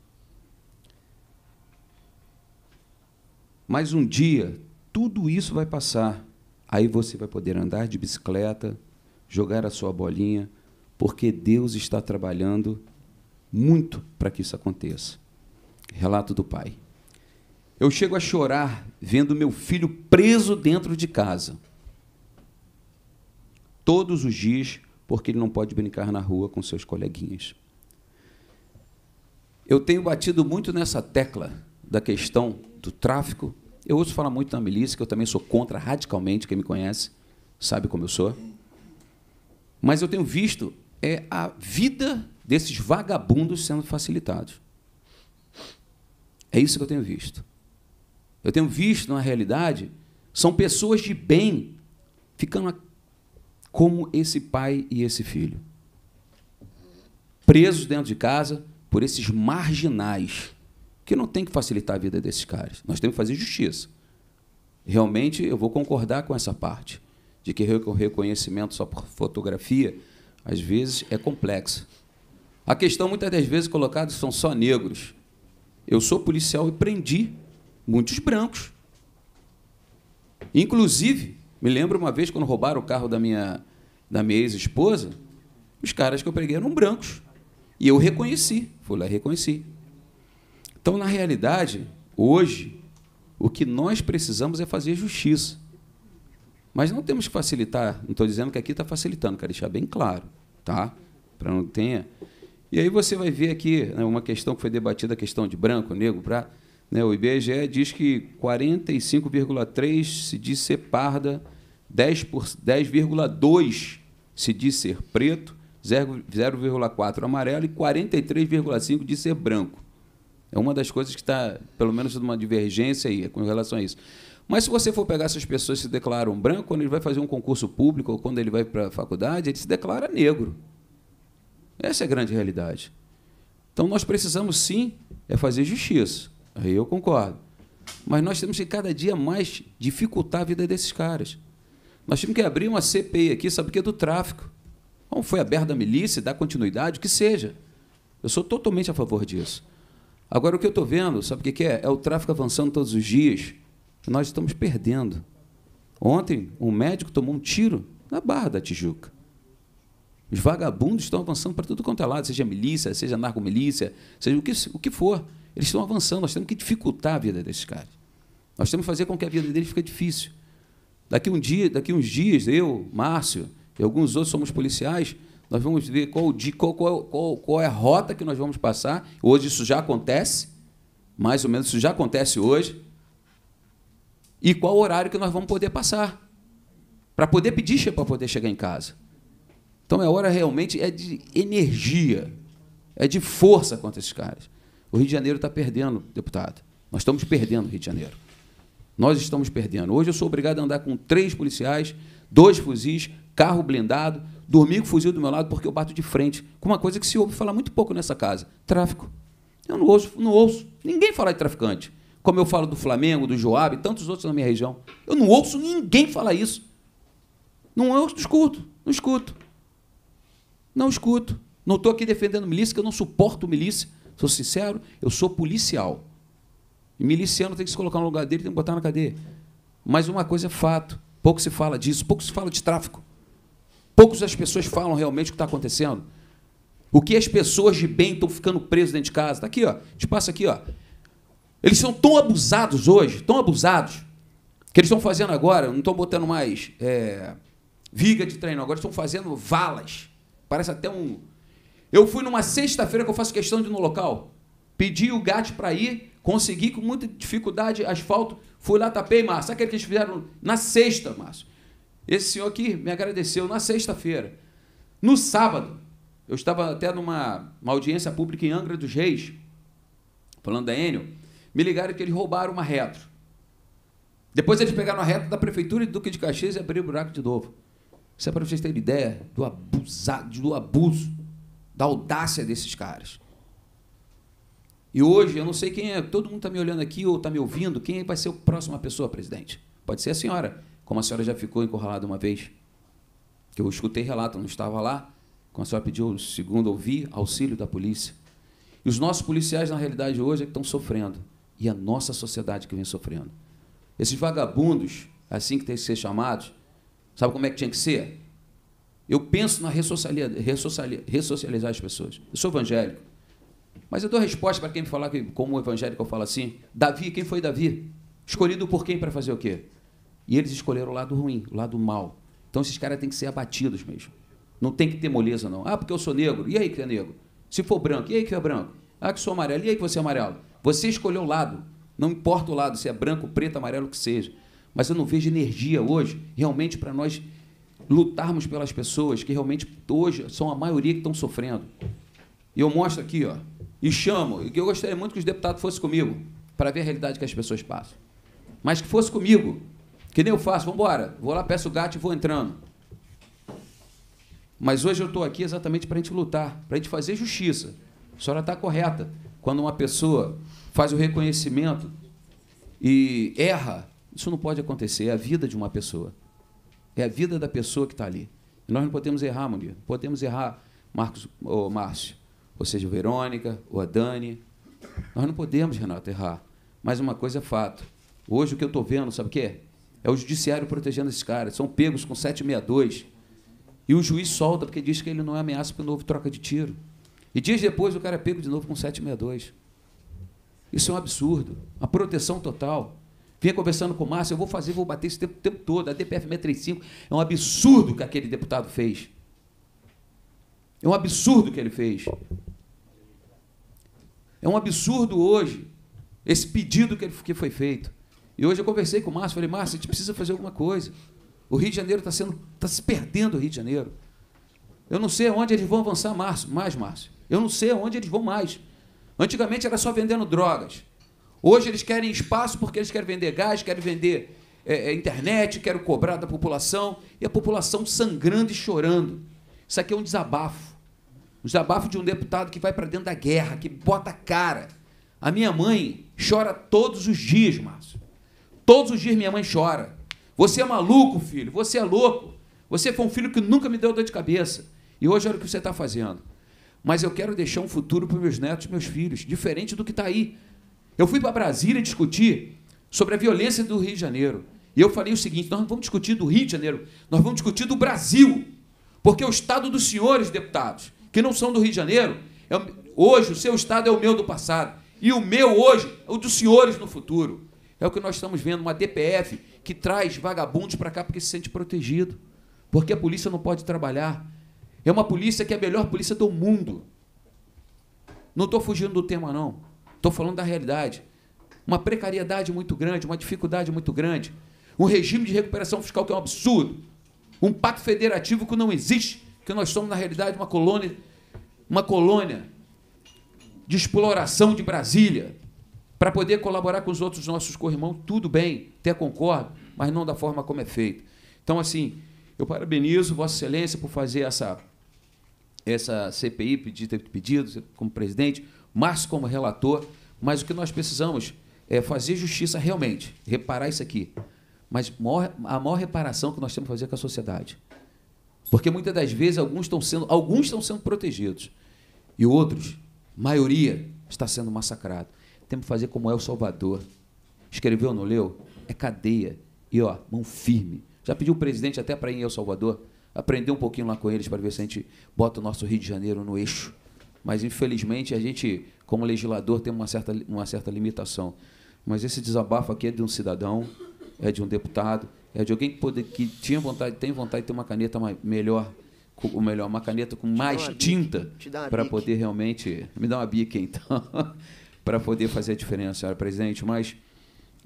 Mas um dia tudo isso vai passar. Aí você vai poder andar de bicicleta, jogar a sua bolinha, porque Deus está trabalhando muito para que isso aconteça. Relato do pai. Eu chego a chorar vendo meu filho preso dentro de casa. Todos os dias, porque ele não pode brincar na rua com seus coleguinhas. Eu tenho batido muito nessa tecla da questão do tráfico. Eu ouço falar muito na milícia, que eu também sou contra radicalmente, quem me conhece sabe como eu sou. Mas eu tenho visto é a vida desses vagabundos sendo facilitados. É isso que eu tenho visto. Eu tenho visto, na realidade, são pessoas de bem ficando como esse pai e esse filho. Presos dentro de casa por esses marginais que não tem que facilitar a vida desses caras. Nós temos que fazer justiça. Realmente, eu vou concordar com essa parte de que o reconhecimento só por fotografia, às vezes, é complexo. A questão, muitas das vezes, colocada são só negros. Eu sou policial e prendi muitos brancos. Inclusive, me lembro uma vez quando roubaram o carro da minha, da minha ex-esposa, os caras que eu preguei eram brancos. E eu reconheci, fui lá e reconheci. Então, na realidade, hoje, o que nós precisamos é fazer justiça. Mas não temos que facilitar, não estou dizendo que aqui está facilitando, quero deixar bem claro, tá? Para não tenha. E aí você vai ver aqui né, uma questão que foi debatida, a questão de branco, negro, para. Né, o IBGE diz que 45,3 se diz ser parda, 10,2 se diz ser preto, 0,4 amarelo e 43,5 diz ser branco. É uma das coisas que está, pelo menos, numa divergência aí com relação a isso. Mas se você for pegar essas pessoas que se declaram branco, quando ele vai fazer um concurso público ou quando ele vai para a faculdade, ele se declara negro. Essa é a grande realidade. Então nós precisamos sim é fazer justiça. Aí eu concordo. Mas nós temos que cada dia mais dificultar a vida desses caras. Nós temos que abrir uma CPI aqui, sabe o que é do tráfico. Como foi aberta a milícia, dar continuidade, o que seja. Eu sou totalmente a favor disso. Agora, o que eu estou vendo, sabe o que é? É o tráfico avançando todos os dias. Nós estamos perdendo. Ontem, um médico tomou um tiro na Barra da Tijuca. Os vagabundos estão avançando para tudo quanto é lado, seja milícia, seja narcomilícia, seja o que, o que for. Eles estão avançando, nós temos que dificultar a vida desses caras. Nós temos que fazer com que a vida deles fique difícil. Daqui um dia, daqui uns dias, eu, Márcio e alguns outros somos policiais, nós vamos ver qual, qual, qual, qual, é a rota que nós vamos passar. Hoje isso já acontece, mais ou menos isso já acontece hoje. E qual horário que nós vamos poder passar. Para poder pedir para poder chegar em casa. Então é hora realmente é de energia, é de força contra esses caras. O Rio de Janeiro está perdendo, deputado. Nós estamos perdendo o Rio de Janeiro. Nós estamos perdendo. Hoje eu sou obrigado a andar com três policiais, dois fuzis, carro blindado, dormir com o fuzil do meu lado porque eu bato de frente com uma coisa que se ouve falar muito pouco nessa casa: tráfico. Eu não ouço, não ouço ninguém falar de traficante. Como eu falo do Flamengo, do Joab e tantos outros na minha região. Eu não ouço ninguém falar isso. Não eu escuto, não escuto. Não escuto. Não estou aqui defendendo milícia, que eu não suporto milícia. Sou sincero, eu sou policial. E miliciano tem que se colocar no lugar dele, tem que botar na cadeia. Mas uma coisa é fato. Pouco se fala disso, pouco se fala de tráfico. Poucos as pessoas falam realmente o que está acontecendo. O que as pessoas de bem estão ficando presas dentro de casa. Está aqui, ó. Te passa aqui, ó. Eles são tão abusados hoje, tão abusados, que eles estão fazendo agora, não estão botando mais é, viga de treino, agora estão fazendo valas. Parece até um. Eu fui numa sexta-feira que eu faço questão de ir no local. Pedi o gato para ir, consegui com muita dificuldade asfalto, fui lá, tapei, Márcio. Sabe o que eles fizeram na sexta, Márcio? Esse senhor aqui me agradeceu na sexta-feira. No sábado, eu estava até numa audiência pública em Angra dos Reis, falando da Enio, me ligaram que eles roubaram uma retro. Depois eles pegaram a retro da prefeitura de Duque de Caxias e abriram o buraco de novo. Isso é para vocês terem ideia do, abusado, do abuso, da audácia desses caras. E hoje, eu não sei quem é, todo mundo está me olhando aqui ou está me ouvindo, quem vai ser a próxima pessoa, presidente? Pode ser a senhora, como a senhora já ficou encurralada uma vez. Que eu escutei relato, não estava lá, como a senhora pediu, segundo ouvi, auxílio da polícia. E os nossos policiais, na realidade, hoje, é que estão sofrendo. E a nossa sociedade que vem sofrendo. Esses vagabundos, assim que tem que ser chamados, sabe como é que tinha que ser? Eu penso na ressocializar, as pessoas. Eu sou evangélico. Mas eu dou resposta para quem me falar que, como evangélico, eu falo assim: Davi, quem foi Davi? Escolhido por quem para fazer o quê? E eles escolheram o lado ruim, o lado mal. Então esses caras têm que ser abatidos mesmo. Não tem que ter moleza, não. Ah, porque eu sou negro. E aí que é negro? Se for branco, e aí que é branco? Ah, que sou amarelo. E aí que você é amarelo? Você escolheu o lado. Não importa o lado, se é branco, preto, amarelo, o que seja. Mas eu não vejo energia hoje, realmente, para nós lutarmos pelas pessoas que realmente hoje são a maioria que estão sofrendo. E eu mostro aqui, ó, e chamo, e eu gostaria muito que os deputados fossem comigo, para ver a realidade que as pessoas passam. Mas que fosse comigo, que nem eu faço, vamos embora. Vou lá, peço o gato e vou entrando. Mas hoje eu estou aqui exatamente para a gente lutar, para a gente fazer justiça. A senhora está correta. Quando uma pessoa faz o reconhecimento e erra, isso não pode acontecer. É a vida de uma pessoa. É a vida da pessoa que está ali. E nós não podemos errar, Munir. Podemos errar, Marcos ou Márcio. Ou seja, Verônica, ou a Dani. Nós não podemos, Renato, errar. Mas uma coisa é fato. Hoje o que eu estou vendo, sabe o que é? É o judiciário protegendo esses caras. São pegos com 762 e o juiz solta porque diz que ele não é ameaça para o novo troca de tiro. E dias depois o cara é pego de novo com 762. Isso é um absurdo. A proteção total. Vinha conversando com o Márcio, eu vou fazer, vou bater esse tempo, tempo todo. A DPF 635 é um absurdo que aquele deputado fez. É um absurdo que ele fez. É um absurdo hoje esse pedido que, que foi feito. E hoje eu conversei com o Márcio, falei, Márcio, a gente precisa fazer alguma coisa. O Rio de Janeiro está sendo, está se perdendo o Rio de Janeiro. Eu não sei aonde eles vão avançar mais, mais, Márcio. Eu não sei aonde eles vão mais. Antigamente era só vendendo drogas. Hoje eles querem espaço porque eles querem vender gás, querem vender é, é, internet, querem cobrar da população. E a população sangrando e chorando. Isso aqui é um desabafo. Um desabafo de um deputado que vai para dentro da guerra, que bota a cara. A minha mãe chora todos os dias, Márcio. Todos os dias minha mãe chora. Você é maluco, filho. Você é louco. Você foi um filho que nunca me deu dor de cabeça. E hoje olha o que você está fazendo. Mas eu quero deixar um futuro para meus netos e meus filhos, diferente do que está aí. Eu fui para Brasília discutir sobre a violência do Rio de Janeiro. E eu falei o seguinte: nós não vamos discutir do Rio de Janeiro, nós vamos discutir do Brasil. Porque o estado dos senhores deputados, que não são do Rio de Janeiro, é, hoje o seu estado é o meu do passado. E o meu hoje é o dos senhores no futuro. É o que nós estamos vendo, uma DPF que traz vagabundos para cá porque se sente protegido. Porque a polícia não pode trabalhar. É uma polícia que é a melhor polícia do mundo. Não estou fugindo do tema, não. Estou falando da realidade. Uma precariedade muito grande, uma dificuldade muito grande. Um regime de recuperação fiscal que é um absurdo. Um pacto federativo que não existe, que nós somos, na realidade, uma colônia, uma colônia de exploração de Brasília para poder colaborar com os outros nossos corrimãos, tudo bem, até concordo, mas não da forma como é feito. Então, assim, eu parabenizo Vossa Excelência por fazer essa, essa CPI, pedir, ter pedido como presidente, Márcio como relator, mas o que nós precisamos é fazer justiça realmente, reparar isso aqui. Mas a maior reparação que nós temos que fazer é com a sociedade. Porque muitas das vezes alguns estão sendo, alguns estão sendo protegidos e outros, maioria, está sendo massacrado. Temos que fazer como é o Salvador. Escreveu, não leu? É cadeia. E, ó, mão firme. Já pediu o presidente até para ir El Salvador? Aprender um pouquinho lá com eles para ver se a gente bota o nosso Rio de Janeiro no eixo. Mas, infelizmente, a gente, como legislador, tem uma certa, uma certa limitação. Mas esse desabafo aqui é de um cidadão, é de um deputado, é de alguém que, pode, que tinha vontade, tem vontade de ter uma caneta mais, melhor, ou melhor, uma caneta com mais tinta para poder realmente. Me dá uma bica, então. para poder fazer a diferença, senhora presidente. Mas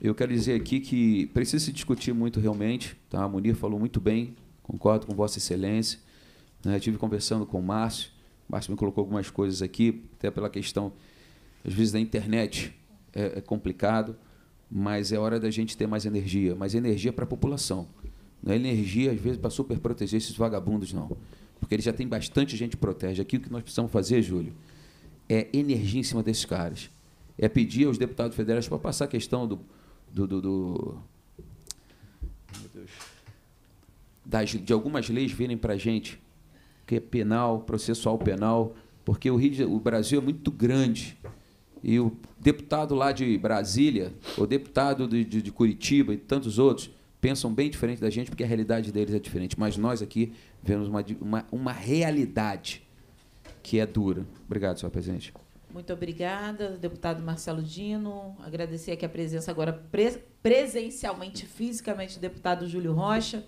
eu quero dizer aqui que precisa se discutir muito realmente. Tá? A Munir falou muito bem, concordo com Vossa Excelência. Né? Estive conversando com o Márcio. Márcio me colocou algumas coisas aqui, até pela questão, às vezes, da internet. É, é complicado, mas é hora da gente ter mais energia mais energia para a população. Não é energia, às vezes, para super proteger esses vagabundos, não. Porque ele já tem bastante gente que protege. Aqui o que nós precisamos fazer, Júlio, é energia em cima desses caras. É pedir aos deputados federais para passar a questão do, do, do, do das, de algumas leis virem para a gente, que é penal, processual penal, porque o, de, o Brasil é muito grande. E o deputado lá de Brasília, o deputado de, de, de Curitiba e tantos outros, pensam bem diferente da gente, porque a realidade deles é diferente. Mas nós aqui vemos uma, uma, uma realidade que é dura. Obrigado, senhor presidente. Muito obrigada, deputado Marcelo Dino. Agradecer aqui a presença agora pre presencialmente, fisicamente, do deputado Júlio Rocha.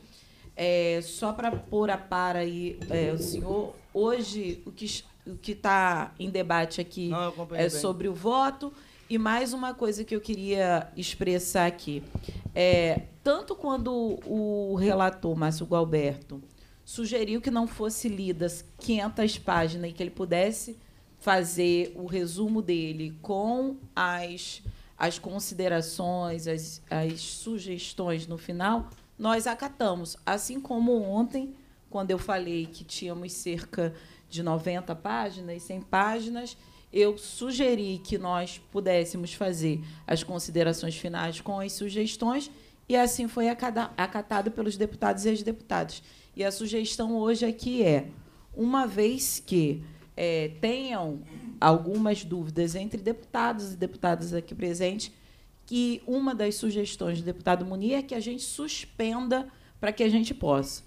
É, só para pôr a par aí, é, o senhor, hoje o que o que está em debate aqui Não, é bem. sobre o voto. E mais uma coisa que eu queria expressar aqui. É, tanto quando o relator, Márcio Galberto, sugeriu que não fosse lidas 500 páginas e que ele pudesse fazer o resumo dele com as, as considerações, as, as sugestões no final, nós acatamos. Assim como ontem, quando eu falei que tínhamos cerca de 90 páginas, 100 páginas, eu sugeri que nós pudéssemos fazer as considerações finais com as sugestões, e assim foi acatado pelos deputados e as deputadas. E a sugestão hoje aqui é, uma vez que é, tenham algumas dúvidas entre deputados e deputadas aqui presentes, que uma das sugestões do deputado Munir é que a gente suspenda para que a gente possa.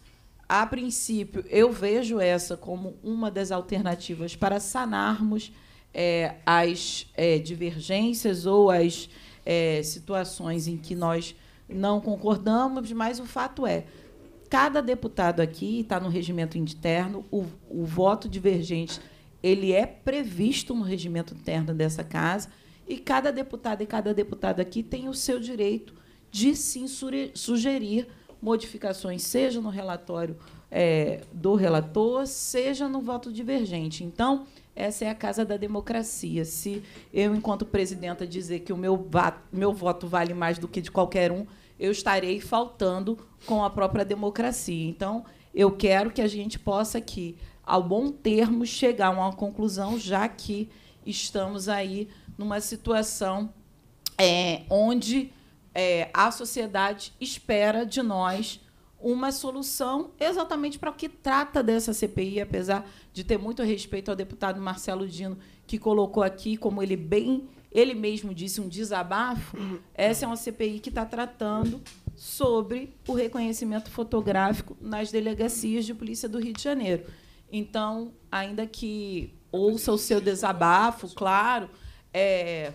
A princípio, eu vejo essa como uma das alternativas para sanarmos é, as é, divergências ou as é, situações em que nós não concordamos, mas o fato é, cada deputado aqui está no regimento interno, o, o voto divergente ele é previsto no regimento interno dessa casa e cada deputado e cada deputada aqui tem o seu direito de sim sugerir modificações, seja no relatório é, do relator, seja no voto divergente. Então, essa é a casa da democracia. Se eu, enquanto presidenta, dizer que o meu, meu voto vale mais do que de qualquer um, eu estarei faltando com a própria democracia. Então, eu quero que a gente possa aqui ao bom termo, chegar a uma conclusão, já que estamos aí numa situação é, onde é, a sociedade espera de nós uma solução exatamente para o que trata dessa CPI, apesar de ter muito respeito ao deputado Marcelo Dino, que colocou aqui, como ele bem, ele mesmo disse, um desabafo. Essa é uma CPI que está tratando sobre o reconhecimento fotográfico nas delegacias de polícia do Rio de Janeiro. Então, ainda que ouça o seu desabafo, claro, é,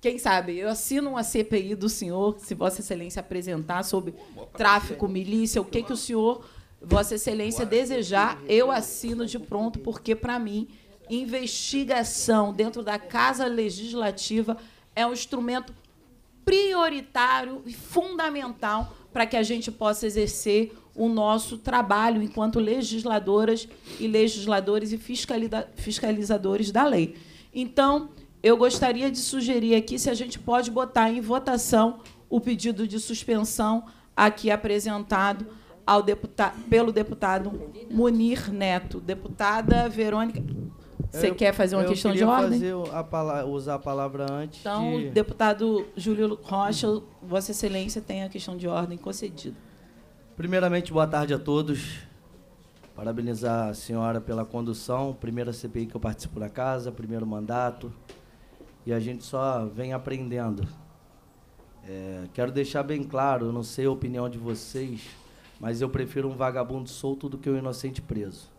quem sabe, eu assino uma CPI do senhor, se Vossa Excelência apresentar sobre tráfico, milícia, o que, que o senhor, Vossa Excelência, desejar, eu assino de pronto, porque, para mim, investigação dentro da Casa Legislativa é um instrumento prioritário e fundamental para que a gente possa exercer o nosso trabalho enquanto legisladoras e legisladores e fiscalizadores da lei. Então, eu gostaria de sugerir aqui se a gente pode botar em votação o pedido de suspensão aqui apresentado ao deputado, pelo deputado Munir Neto. Deputada Verônica. Você eu, quer fazer uma questão de ordem? Eu queria usar a palavra antes. Então, de... deputado Júlio Rocha, Vossa Excelência tem a questão de ordem concedida. Primeiramente, boa tarde a todos. Parabenizar a senhora pela condução, primeira CPI que eu participo na casa, primeiro mandato. E a gente só vem aprendendo. É, quero deixar bem claro, não sei a opinião de vocês, mas eu prefiro um vagabundo solto do que um inocente preso.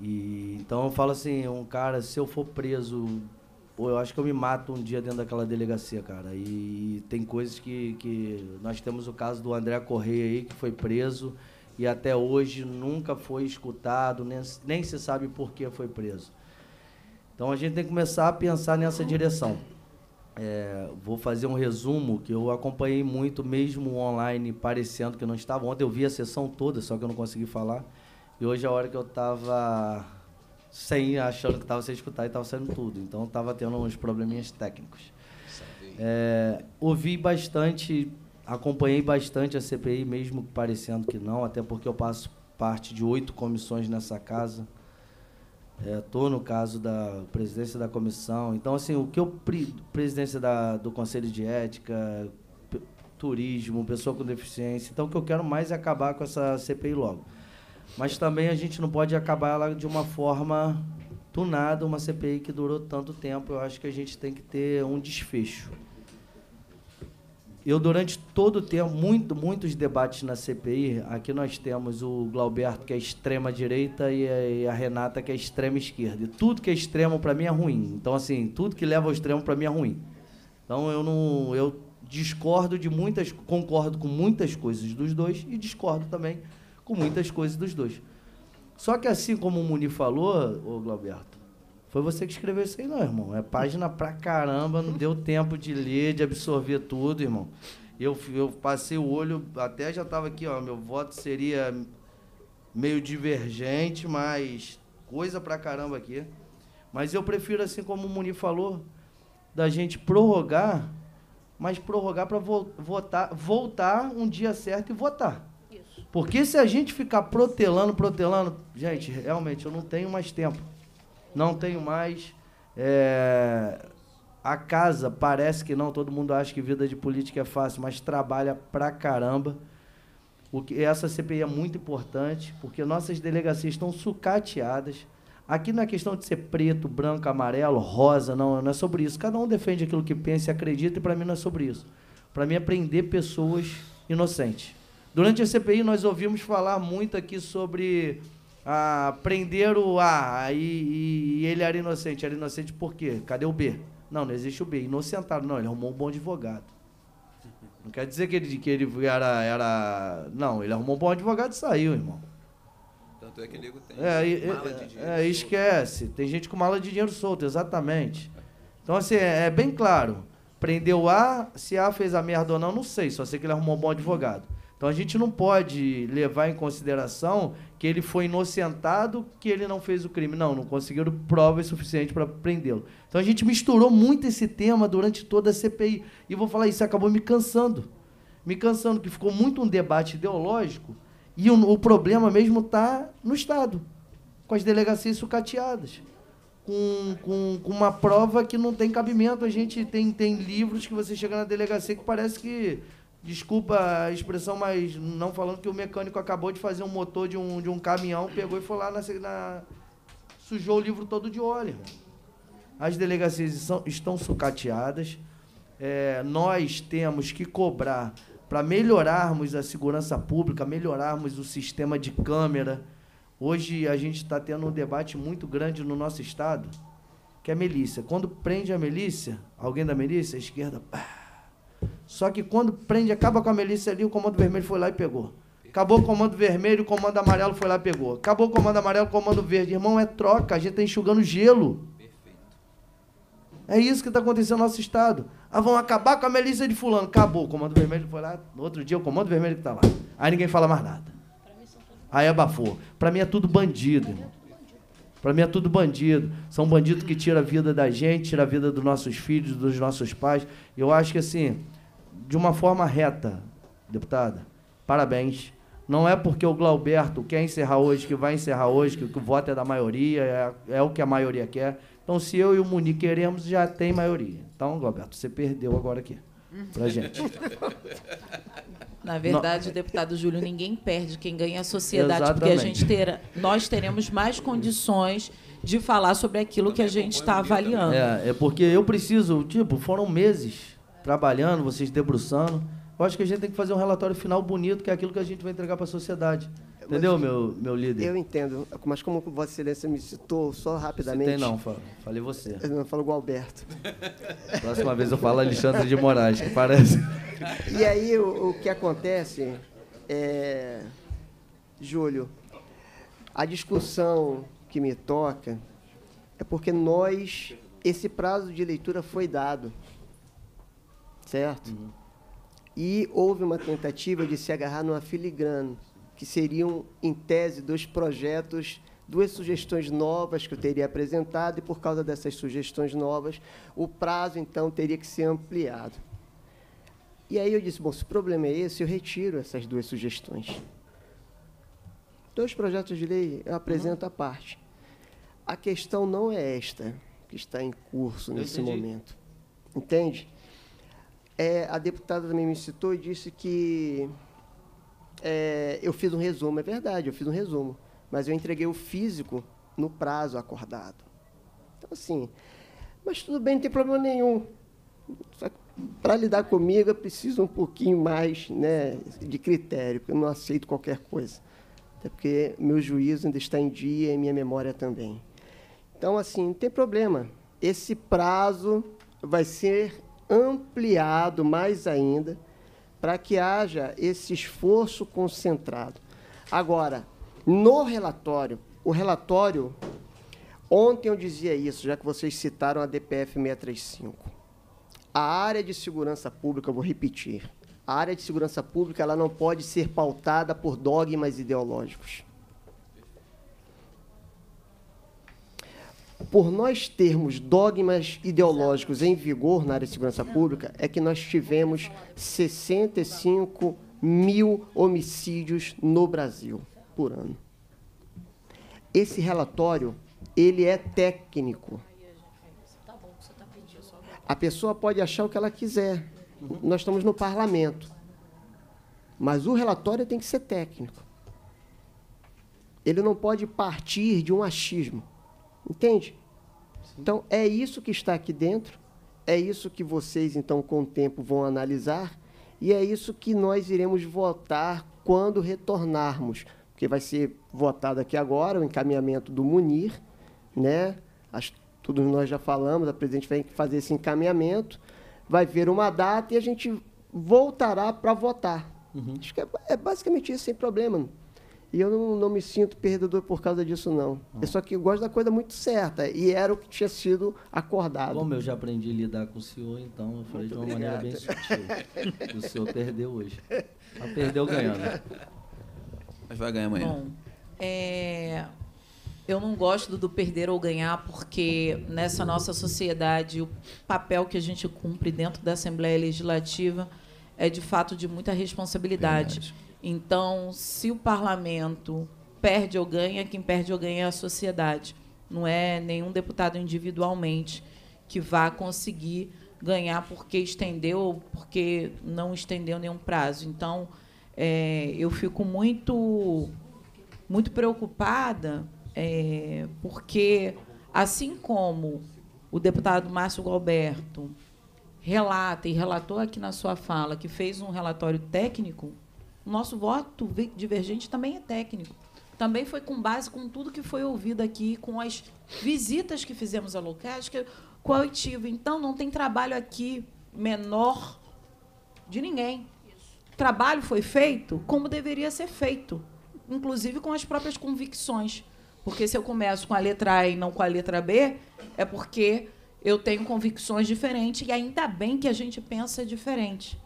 E então eu falo assim, um cara, se eu for preso Pô, eu acho que eu me mato um dia dentro daquela delegacia, cara. E tem coisas que, que. Nós temos o caso do André Correia aí, que foi preso e até hoje nunca foi escutado, nem, nem se sabe por que foi preso. Então a gente tem que começar a pensar nessa direção. É, vou fazer um resumo que eu acompanhei muito, mesmo online, parecendo que não estava. Ontem eu vi a sessão toda, só que eu não consegui falar. E hoje, a hora que eu estava sem achando que estava sem escutar e estava saindo tudo. Então estava tendo uns probleminhas técnicos. É, ouvi bastante acompanhei bastante a CPI, mesmo parecendo que não, até porque eu passo parte de oito comissões nessa casa. Estou é, no caso da presidência da comissão. Então, assim, o que eu. Presidência da, do Conselho de Ética, turismo, pessoa com deficiência. Então, o que eu quero mais é acabar com essa CPI logo. Mas também a gente não pode acabar ela de uma forma tunada, uma CPI que durou tanto tempo. Eu acho que a gente tem que ter um desfecho. Eu, durante todo o tempo, muito, muitos debates na CPI, aqui nós temos o Glauberto, que é extrema-direita, e, e a, Renata, que é extrema-esquerda. E tudo que é extremo, para mim, é ruim. Então, assim, tudo que leva ao extremo, para mim, é ruim. Então, eu não... Eu discordo de muitas... Concordo com muitas coisas dos dois e discordo também com muitas coisas dos dois. Só que, assim como o Muni falou, ô Glauberto, foi você que escreveu isso aí, não, irmão. É página pra caramba, não deu tempo de ler, de absorver tudo, irmão. Eu, eu passei o olho, até já estava aqui, ó. Meu voto seria meio divergente, mas coisa pra caramba aqui. Mas eu prefiro, assim como o Muni falou, da gente prorrogar, mas prorrogar para votar, voltar um dia certo e votar. Isso. Porque se a gente ficar protelando, protelando, gente, realmente eu não tenho mais tempo não tenho mais. É, a casa parece que não, todo mundo acha que vida de política é fácil, mas trabalha pra caramba. O que, essa CPI é muito importante, porque nossas delegacias estão sucateadas. Aqui não é questão de ser preto, branco, amarelo, rosa, não, não é sobre isso. Cada um defende aquilo que pensa e acredita, e para mim não é sobre isso. Para mim é prender pessoas inocentes. Durante a CPI, nós ouvimos falar muito aqui sobre ah, prenderam o A e, e, ele era inocente. Era inocente por quê? Cadê o B? Não, não existe o B. Inocentado. Não, ele arrumou um bom advogado. Não quer dizer que ele, que ele era, era. Não, ele arrumou um bom advogado e saiu, irmão. Tanto é que nego tem é, mala de dinheiro. É, esquece. Tem gente com mala de dinheiro solto, exatamente. Então, assim, é, é bem claro. Prendeu A, se A fez a merda ou não, não sei. Só sei que ele arrumou um bom advogado. Então a gente não pode levar em consideração que ele foi inocentado, que ele não fez o crime. Não, não conseguiram provas suficientes para prendê-lo. Então a gente misturou muito esse tema durante toda a CPI. E vou falar isso, acabou me cansando. Me cansando, que ficou muito um debate ideológico. E o, o problema mesmo está no Estado, com as delegacias sucateadas. Com, com, com, uma prova que não tem cabimento. A gente tem, tem livros que você chega na delegacia que parece que desculpa a expressão, mas não falando que o mecânico acabou de fazer um motor de um, de um caminhão, pegou e foi lá na, na sujou o livro todo de óleo. As delegacias são, estão sucateadas. É, nós temos que cobrar para melhorarmos a segurança pública, melhorarmos o sistema de câmera. Hoje a gente está tendo um debate muito grande no nosso estado, que é a milícia. Quando prende a milícia, alguém da milícia, a esquerda, só que quando prende, acaba com a milícia ali, o comando vermelho foi lá e pegou. Acabou o comando vermelho, o comando amarelo foi lá e pegou. Acabou o comando amarelo, o comando verde. Irmão, é troca, a gente está enxugando gelo. É isso que está acontecendo no nosso estado. Ah, vão acabar com a milícia de fulano. Acabou, o comando vermelho foi lá. No outro dia, o comando vermelho que está lá. Aí ninguém fala mais nada. Aí abafou. Para mim é tudo bandido, irmão. Para mim é tudo bandido. São bandidos que tiram a vida da gente, tiram a vida dos nossos filhos, dos nossos pais. Eu acho que assim, de uma forma reta, deputada, parabéns. Não é porque o Glauberto quer encerrar hoje que vai encerrar hoje, que, o voto é da maioria, é, é, o que a maioria quer. Então, se eu e o Muni queremos, já tem maioria. Então, Glauberto, você perdeu agora aqui. Pra gente. Na verdade, Não. deputado Júlio, ninguém perde, quem ganha é a sociedade, Exatamente. porque a gente terá, nós teremos mais condições de falar sobre aquilo que a gente está avaliando. É, é porque eu preciso, tipo, foram meses trabalhando, vocês debruçando. Eu acho que a gente tem que fazer um relatório final bonito, que é aquilo que a gente vai entregar para a sociedade. Entendeu, meu, meu líder? Eu entendo, mas como Vossa Excelência me citou só rapidamente. Citei não, falei você. Eu não falo igual Alberto. Próxima vez eu falo Alexandre de Moraes, que parece. E aí o, o que acontece é. Júlio, a discussão que me toca é porque nós. Esse prazo de leitura foi dado certo? Uhum. E houve uma tentativa de se agarrar numa filigrana, que seriam, em tese, dois projetos, duas sugestões novas que eu teria apresentado, e por causa dessas sugestões novas, o prazo, então, teria que ser ampliado. E aí eu disse, bom, se o problema é esse, eu retiro essas duas sugestões. Dois projetos de lei eu apresento à parte. A questão não é esta que está em curso Eu nesse entendi. momento. Entende? É, a deputada também me citou e disse que é, eu fiz um resumo. É verdade, eu fiz um resumo. Mas eu entreguei o físico no prazo acordado. Então, assim, mas tudo bem, não tem problema nenhum. Para lidar comigo, eu preciso um pouquinho mais né, de critério, porque eu não aceito qualquer coisa. Até porque meu juízo ainda está em dia e minha memória também. Então, assim, não tem problema. Esse prazo vai ser ampliado mais ainda para que haja esse esforço concentrado. Agora, no relatório, o relatório, ontem eu dizia isso, já que vocês citaram a DPF 635. A área de segurança pública, eu vou repetir, a área de segurança pública ela não pode ser pautada por dogmas ideológicos. Por nós termos dogmas ideológicos em vigor na área de segurança pública, é que nós tivemos 65 mil homicídios no Brasil por ano. Esse relatório, ele é técnico. A pessoa pode achar o que ela quiser. Nós estamos no parlamento. Mas o relatório tem que ser técnico. Ele não pode partir de um achismo. Entende? Então, é isso que está aqui dentro, é isso que vocês, então, com o tempo, vão analisar, e é isso que nós iremos votar quando retornarmos. Porque vai ser votado aqui agora o encaminhamento do Munir, né? Que todos nós já falamos, a presidente vai fazer esse encaminhamento, vai ver uma data e a gente voltará para votar. Acho que é, é basicamente isso, sem problema. E eu não, não me sinto perdedor por causa disso, não. É só que eu gosto da coisa muito certa. E era o que tinha sido acordado. Como eu já aprendi a lidar com o senhor, então eu falei de uma maneira bem sutil. o senhor perdeu hoje. Mas perdeu ganhando. Mas vai ganhar amanhã. Bom, é, eu não gosto do, do perder ou ganhar, porque nessa nossa sociedade o papel que a gente cumpre dentro da Assembleia Legislativa é de fato de muita responsabilidade. Verdade. Então, se o parlamento perde ou ganha, quem perde ou ganha é a sociedade. Não é nenhum deputado individualmente que vá conseguir ganhar porque estendeu ou porque não estendeu nenhum prazo. Então, é, eu fico muito, muito preocupada, é, porque, assim como o deputado Márcio Galberto relata e relatou aqui na sua fala que fez um relatório técnico, nosso voto divergente também é técnico. Também foi com base com tudo que foi ouvido aqui, com as visitas que fizemos a locais, que coletivo. Então, não tem trabalho aqui menor de ninguém. O trabalho foi feito como deveria ser feito, inclusive com as próprias convicções. Porque se eu começo com a letra A e não com a letra B, é porque eu tenho convicções diferentes e ainda bem que a gente pensa diferente.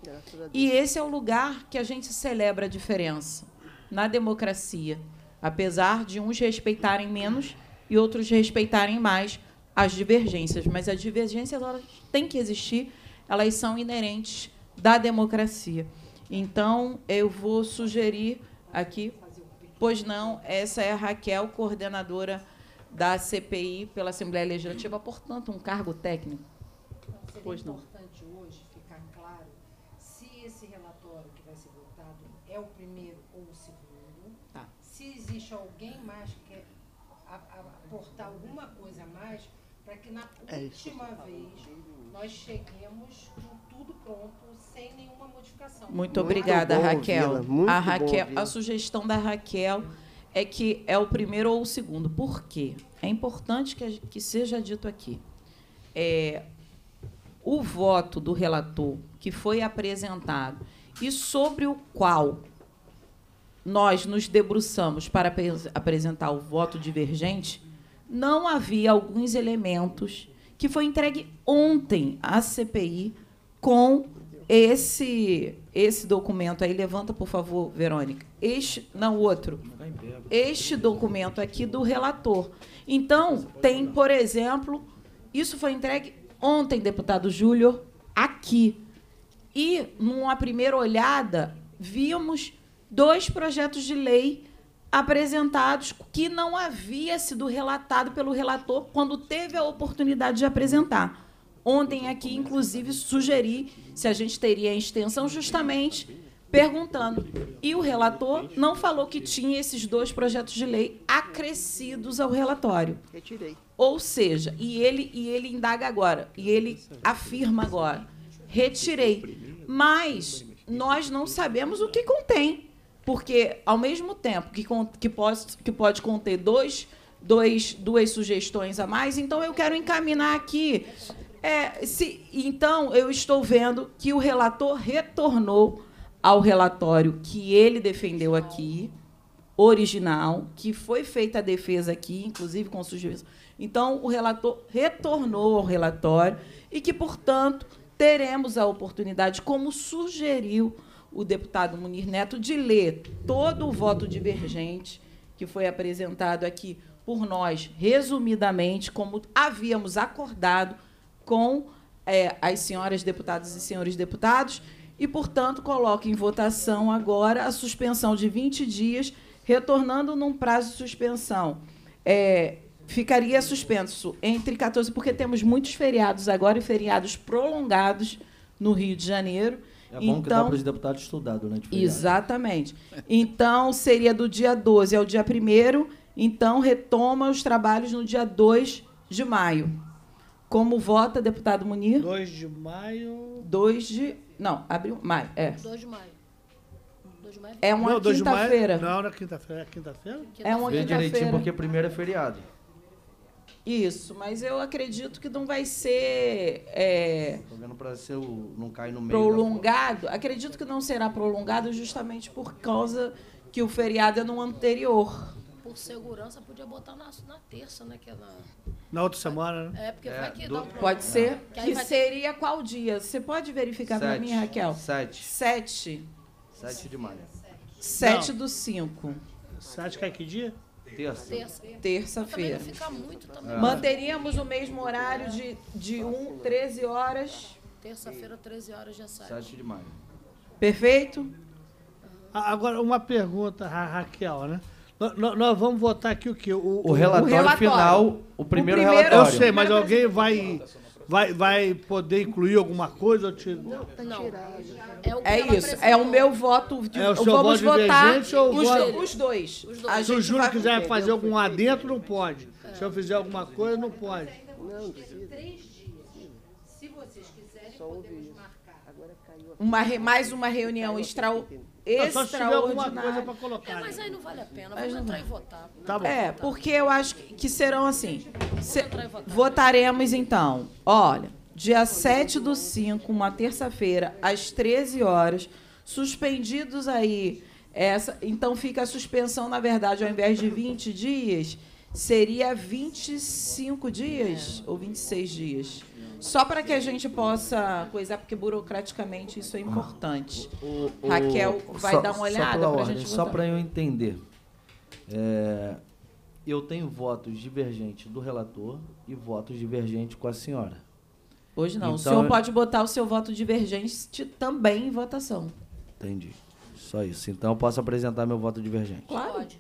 E esse é o lugar que a gente celebra a diferença na democracia, apesar de uns respeitarem menos e outros respeitarem mais as divergências, mas as divergências elas têm que existir, elas são inerentes da democracia. Então, eu vou sugerir aqui, pois não, essa é a Raquel, coordenadora da CPI pela Assembleia Legislativa, portanto, um cargo técnico. Seria Pois não. importante hoje ficar claro se esse relatório que vai ser votado é o primeiro ou o segundo. Tá. Se existe alguém mais que quer aportar alguma coisa a mais, para que na É última vez nós cheguemos com tudo pronto, sem nenhuma modificação. Muito, Muito obrigada, bom Raquel. a bom Raquel, ouvi-la. a sugestão da Raquel é que é o primeiro ou o segundo. Por quê? É importante que, que seja dito aqui. É, o voto do relator que foi apresentado e sobre o qual nós nos debruçamos para apres- apresentar o voto divergente, não havia alguns elementos que foi entregue ontem à CPI com esse esse documento aí levanta por favor Verônica. Este não outro. Este documento aqui do relator. Então tem por exemplo isso foi entregue ontem deputado Júlio aqui. E, numa primeira olhada, vimos dois projetos de lei apresentados que não havia sido relatado pelo relator quando teve a oportunidade de apresentar. Ontem aqui, inclusive, sugeri se a gente teria a extensão justamente perguntando. E o relator não falou que tinha esses dois projetos de lei acrescidos ao relatório. Retirei. Ou seja, e ele e ele indaga agora, e ele afirma agora, retirei. Mas nós não sabemos o que contém, porque ao mesmo tempo que, que, pode, que pode conter dois, dois, duas sugestões a mais, então eu quero encaminhar aqui. É, se, então, eu estou vendo que o relator retornou ao relatório que ele defendeu aqui, original, que foi feita a defesa aqui, inclusive com sugestão. Então, o relator retornou ao relatório e que, portanto, teremos a oportunidade, como sugeriu o deputado Munir Neto, de ler todo o voto divergente que foi apresentado aqui por nós, resumidamente, como havíamos acordado com eh, as senhoras deputadas e senhores deputados, e, portanto, coloco em votação agora a suspensão de 20 dias, retornando num prazo de suspensão. É, ficaria suspenso entre 14, porque temos muitos feriados agora e feriados prolongados no Rio de Janeiro. É bom que dá para os deputados estudar durante o feriado. Exatamente. Então, seria do dia 12 ao dia 1 então retoma os trabalhos no dia 2 de maio. Como vota, deputado Munir? 2 de maio. 2 de. Não, abril. Maio. É. 2 de maio. 2 de maio. É uma Não, 2 de maio- quinta-feira. Não, na quinta-feira. É quinta-feira? É uma Vê direitinho, quinta-feira. porque primeiro é feriado. Isso, mas eu acredito que não vai ser é, Tô vendo para ser o, não cair no meio. da- prolongado. Acredito que não será prolongado justamente por causa que o feriado é no anterior. Por segurança, podia botar na, na terça, né? Que é, na, Na outra semana, né? é porque É, vai que do- dá um problema. Pode ser? Que Que seria qual dia? Você pode verificar para Sete. mim, Raquel? Sete. 7. 7 de maio. 7 do 5. Você acha que é que dia? Terça. Terça. Também Terça-feira. não fica muito também. É. Manteríamos o mesmo horário de, de 1, 13 horas. Terça-feira, 13 horas já sai. 7 de maio. Perfeito? Agora, uma pergunta, Ra- Raquel, né? Nó- nó- Nós vamos votar aqui o quê? O, O relatório, relatório. final, o primeiro, primeiro- Eu relatório. sei, mas alguém vai, vai, vai poder incluir alguma coisa? Ou te... Não. É, o que É ela isso. É o meu voto. De, É o seu vamos voto votar o os, voto- os dois. Os dois. Se o Júlio vai- quiser fazer algum adentro, não pode. Se eu fizer alguma coisa, não pode. Não. Três dias. Se vocês quiserem, podemos marcar. uma mais uma reunião extra, Não, Só se tiver alguma coisa para É, colocar. mas aí não vale a pena. Mas Vamos entrar vai. e votar. Tá bom. É, porque eu acho que serão assim. Se- e votaremos então. Olha, dia 7 do 5, uma terça-feira, às 13 horas, suspendidos aí. Essa, então fica a suspensão, na verdade, ao invés de 20 dias, seria 25 dias ou 26 dias. Só para que a gente possa coisar, porque burocraticamente isso é importante. O- o- Raquel vai só- dar uma olhada pra ordem, gente só para eu entender. É, eu tenho votos divergentes do relator e votos divergentes com a senhora. Hoje não. o Então, senhor eu- pode botar o seu voto divergente também em votação. Entendi. Só isso. Então eu posso apresentar meu voto divergente. Claro. Pode.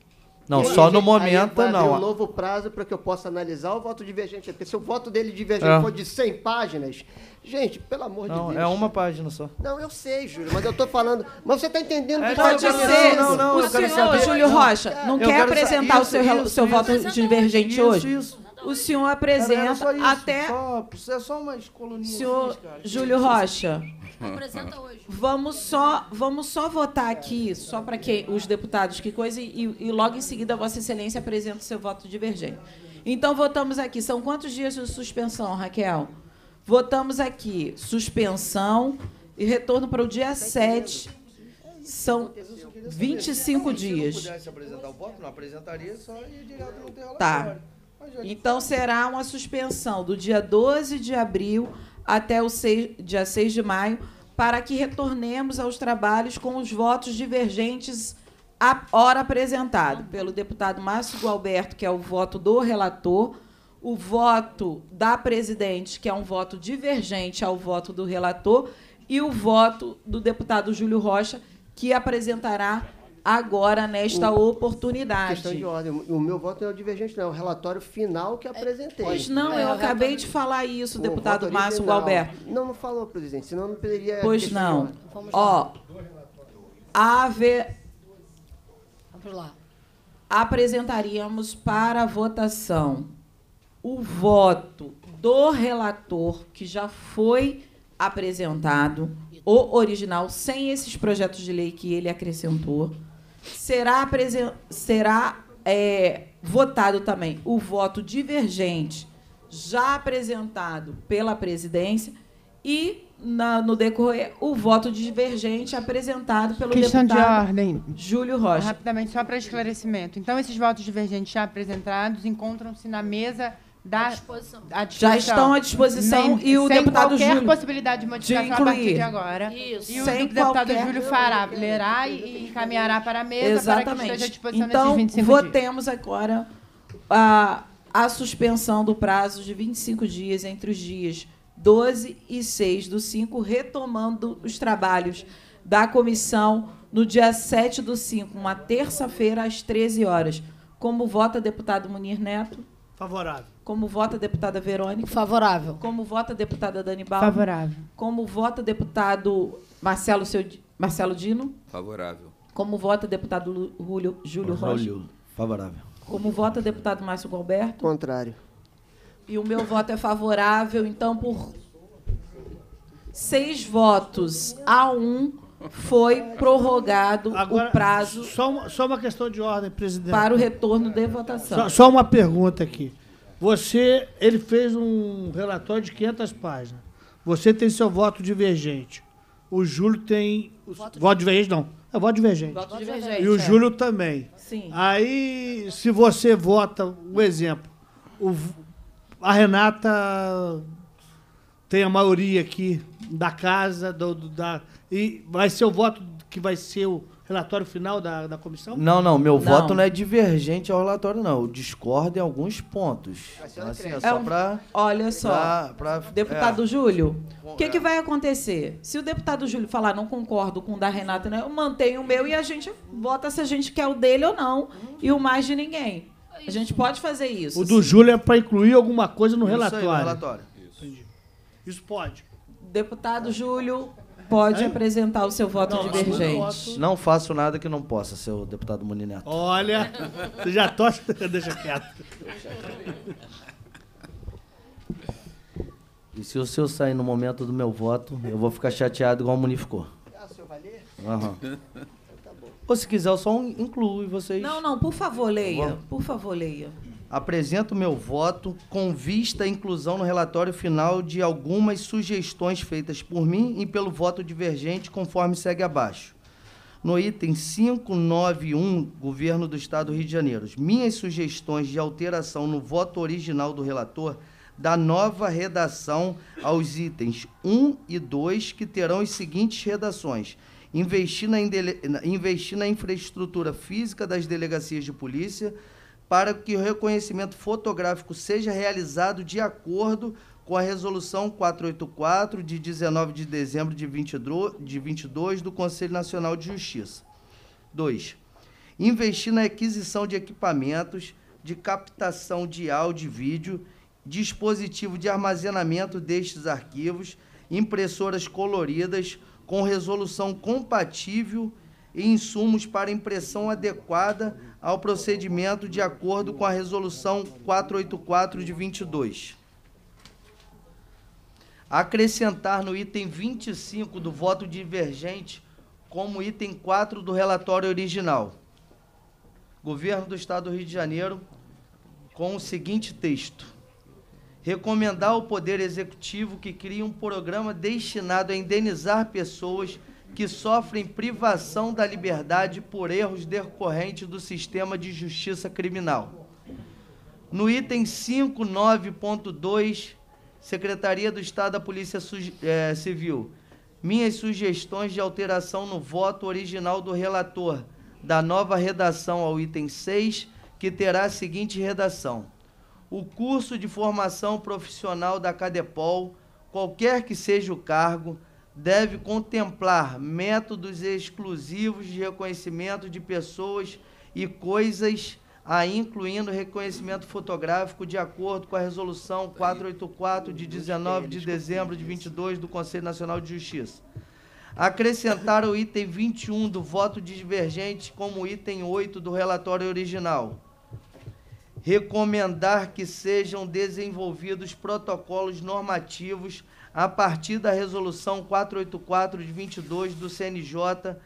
Não, só no momento aí não. um novo prazo para que eu possa analisar o voto divergente. Porque se o voto dele divergente É. for de 100 páginas, gente, pelo amor Não, de é Deus. uma página só. Não, eu sei, Júlio, mas eu tô falando. Mas você tá entendendo o que É, Pode não, não, ser. não, não, o eu quero senhor, saber- Júlio não. Rocha, não Eu quer sa- apresentar o isso, seu, rel- isso, seu isso. voto divergente Isso, hoje? isso. O senhor Era- apresenta era só isso, até. Só, é só umas coluninhas. Senhor cara. Júlio Rocha, Apresenta hoje. vamos só, vamos só votar aqui, só para que os deputados que coisa, e, e logo em seguida Vossa Excelência apresenta o seu voto divergente. Então, votamos aqui. São quantos dias de suspensão, Raquel? Votamos aqui suspensão e retorno para o dia 7. São 25 dias. Se pudesse apresentar o voto, não apresentaria, só ia direto no Tá. Então será uma suspensão do dia 12 de abril até o seis- dia 6 de maio, para que retornemos aos trabalhos com os votos divergentes à hora apresentado pelo deputado Márcio Gualberto, que é o voto do relator, o voto da presidente, que é um voto divergente ao voto do relator, e o voto do deputado Júlio Rocha, que apresentará agora nesta O- oportunidade. Questão de ordem. O meu voto não é o divergente, não. É o relatório final que apresentei. Pois não, eu É, acabei de falar isso, O deputado Márcio. Galberto. Não, não falou, presidente. Senão não poderia. Pois não. Vamos. Ó, ave, Vamos lá. apresentaríamos para votação o voto do relator que já foi apresentado, o original, sem esses projetos de lei que ele acrescentou. Será, será é, votado também o voto divergente já apresentado pela presidência e, na- no decorrer, o voto divergente apresentado pelo Questão de deputado ordem. Júlio Rocha. Rapidamente, só para esclarecimento. Então, esses votos divergentes já apresentados encontram-se na mesa da À disposição. à Já estão à disposição Nem- e o sem deputado qualquer Júlio possibilidade de modificação a incluir. partir de agora. Isso. E o Sem deputado qualquer- Júlio fará, lerá e encaminhará para a mesa para que esteja à Exatamente. disposição Então, nesses 25 dias. votemos agora a, a suspensão do prazo de 25 dias entre os dias 12 e 6 do 5, retomando os trabalhos da comissão no dia 7 do 5, uma terça-feira, às 13 horas. Como vota deputado Munir Neto? Favorável. Como vota deputada Verônica? Favorável. Como vota deputada Dani Balma? Favorável. Como vota deputado Marcelo, Seu, Marcelo Dino? Favorável. Como vota deputado Lu- Júlio, Júlio Rocha? Júlio, favorável. Como vota deputado Márcio Galberto? Contrário. E o meu voto é favorável, então, por seis votos a um, foi prorrogado Agora, o prazo Só uma, só uma questão de ordem, presidente. para o retorno de votação. Só, só uma pergunta aqui. Você, ele fez um relatório de 500 páginas. Você tem seu voto divergente. O Júlio tem. o- Voto, divergente, não. É voto divergente. Voto divergente. E o é. Júlio também. Sim. Aí, se você vota, um exemplo, o a Renata tem a maioria aqui da casa, do, do- da, e vai ser o voto que vai ser o relatório final da, da comissão? Não, não, meu Não. voto não é divergente ao relatório, não. Eu discordo em alguns pontos. ser Assim, é só É um- pra. Olha só. pra, pra Deputado é. Júlio, o que, É. que vai acontecer? Se o deputado Júlio falar não concordo com o da Renata, né, eu mantenho o meu e a gente vota se a gente quer o dele ou não e o mais de ninguém. A gente pode fazer isso. O do Júlio é para incluir alguma coisa no Isso aí, relatório. no relatório. Isso pode. Deputado Júlio pode apresentar o seu voto Não, divergente. Não faço nada que não possa, seu deputado Munineto. Olha, você já torce, deixa quieto. E se o seu sair no momento do meu voto, eu vou ficar chateado igual o Muni ficou. Ah, o senhor vai ler? Aham. Ou se quiser, eu só incluo e vocês. Não, não, por favor, leia. Por favor, leia. Apresento meu voto com vista à inclusão no relatório final de algumas sugestões feitas por mim e pelo voto divergente, conforme segue abaixo. No item 591, Governo do Estado do Rio de Janeiro, minhas sugestões de alteração no voto original do relator da nova redação aos itens 1 e 2, que terão as seguintes redações. Investir na, investir na infraestrutura física das delegacias de polícia, para que o reconhecimento fotográfico seja realizado de acordo com a Resolução 484, de 19 de dezembro de 22, de 22 do Conselho Nacional de Justiça. 2. Investir na aquisição de equipamentos de captação de áudio e vídeo, dispositivo de armazenamento destes arquivos, impressoras coloridas com resolução compatível e insumos para impressão adequada ao procedimento de acordo com a Resolução 484 de 22. Acrescentar no item 25 do voto divergente como item 4 do relatório original. Governo do Estado do Rio de Janeiro, com o seguinte texto: recomendar ao Poder Executivo que crie um programa destinado a indenizar pessoas que sofrem privação da liberdade por erros decorrentes do sistema de justiça criminal. No item 59.2, Secretaria do Estado da Polícia eh, Civil, minhas sugestões de alteração no voto original do relator da nova redação ao item 6, que terá a seguinte redação: o curso de formação profissional da Cadepol, qualquer que seja o cargo, deve contemplar métodos exclusivos de reconhecimento de pessoas e coisas, aí incluindo reconhecimento fotográfico, de acordo com a Resolução 484, de 19 de dezembro de 22 do Conselho Nacional de Justiça. Acrescentar o item 21 do voto divergente como item 8 do relatório original. Recomendar que sejam desenvolvidos protocolos normativos a partir da Resolução 484 de 22 do CNJ,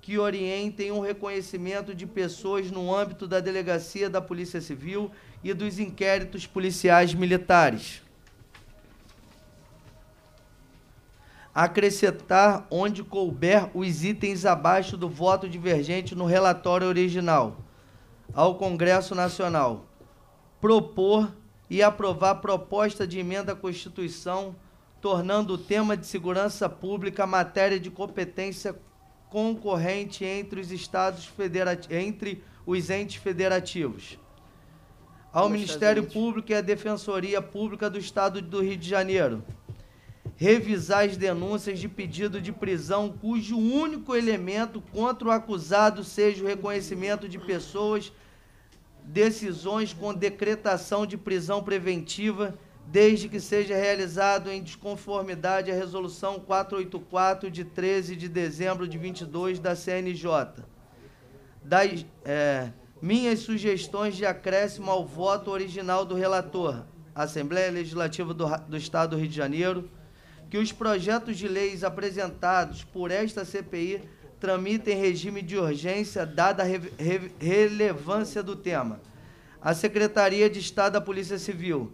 que orientem o reconhecimento de pessoas no âmbito da Delegacia da Polícia Civil e dos inquéritos policiais militares. Acrescentar onde couber os itens abaixo do voto divergente no relatório original ao Congresso Nacional. Propor e aprovar proposta de emenda à Constituição tornando o tema de segurança pública matéria de competência concorrente entre os estados federativos, entre os entes federativos. Ao Ministério Público e à Defensoria Pública do Estado do Rio de Janeiro. Revisar as denúncias de pedido de prisão cujo único elemento contra o acusado seja o reconhecimento de pessoas, decisões com decretação de prisão preventiva desde que seja realizado em desconformidade à Resolução 484 de 13 de dezembro de 22 da CNJ. Das, é, minhas sugestões de acréscimo ao voto original do relator, Assembleia Legislativa do, do Estado do Rio de Janeiro, que os projetos de leis apresentados por esta CPI tramitem em regime de urgência, dada a re, re, relevância do tema. A Secretaria de Estado da Polícia Civil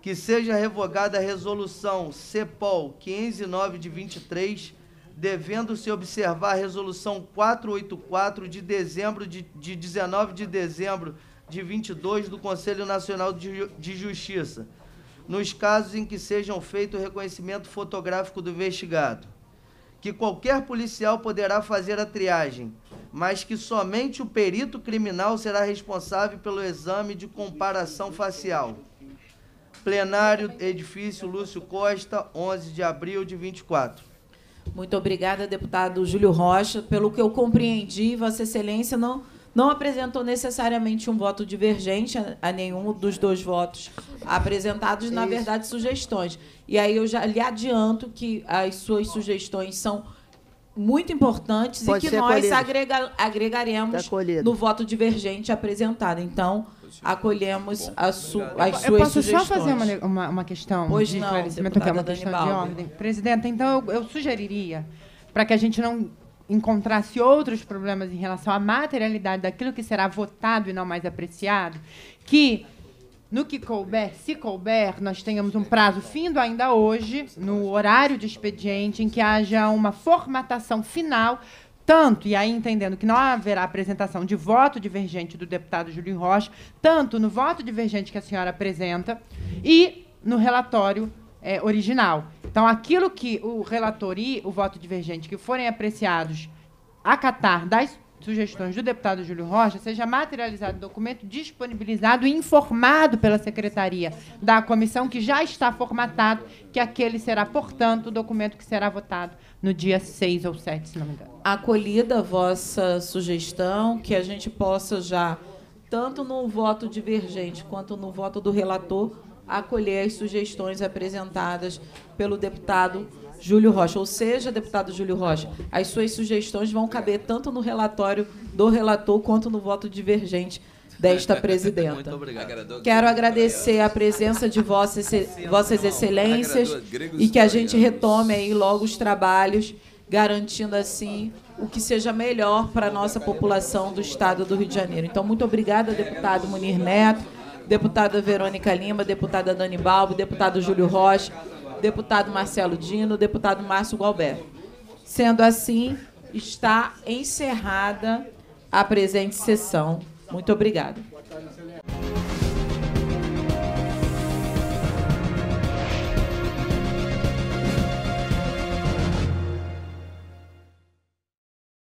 que seja revogada a resolução CEPOL 509 de 23, devendo-se observar a resolução 484 de dezembro de, de 19 de dezembro de 22 do Conselho Nacional de, de Justiça, nos casos em que sejam feito o reconhecimento fotográfico do investigado, que qualquer policial poderá fazer a triagem, mas que somente o perito criminal será responsável pelo exame de comparação facial Plenário, edifício Lúcio Costa, 11 de abril de 24. Muito obrigada, deputado Júlio Rocha. Pelo que eu compreendi, Vossa Excelência não, não apresentou necessariamente um voto divergente a, a nenhum dos dois votos apresentados, na verdade, sugestões. E aí eu já lhe adianto que as suas sugestões são muito importantes Pode e que nós agrega, agregaremos no voto divergente apresentado. Então, acolhemos a su, as suas Eu posso sugestões. só fazer uma, uma, uma questão Pois de não, esclarecimento, que é uma questão de ordem? Presidenta, então eu, eu sugeriria, para que a gente não encontrasse outros problemas em relação à materialidade daquilo que será votado e não mais apreciado, que no que couber, se couber, nós tenhamos um prazo findo ainda hoje, no horário de expediente, em que haja uma formatação final tanto, e aí entendendo que não haverá apresentação de voto divergente do deputado Júlio Rocha, tanto no voto divergente que a senhora apresenta e no relatório eh, original. Então, aquilo que o relator e o voto divergente que forem apreciados acatar das sugestões do deputado Júlio Rocha seja materializado em documento disponibilizado e informado pela secretaria da comissão que já está formatado, que aquele será, portanto, o documento que será votado no dia 6 ou 7, se não me engano. acolhida a vossa sugestão, que a gente possa já, tanto no voto divergente quanto no voto do relator, acolher as sugestões apresentadas pelo deputado Júlio Rocha. Ou seja, deputado Júlio Rocha, as suas sugestões vão caber tanto no relatório do relator quanto no voto divergente desta presidenta. Muito obrigado. Quero agradecer a presença de vossas, vossas excelências e que a gente retome aí logo os trabalhos, garantindo assim o que seja melhor para a nossa população do estado do Rio de Janeiro. Então, muito obrigada, deputado Munir Neto, deputada Verônica Lima, deputada Dani Balbo, deputado Júlio Rocha, deputado Marcelo Dino, deputado Márcio Galberto. Sendo assim, está encerrada a presente sessão. Muito obrigada.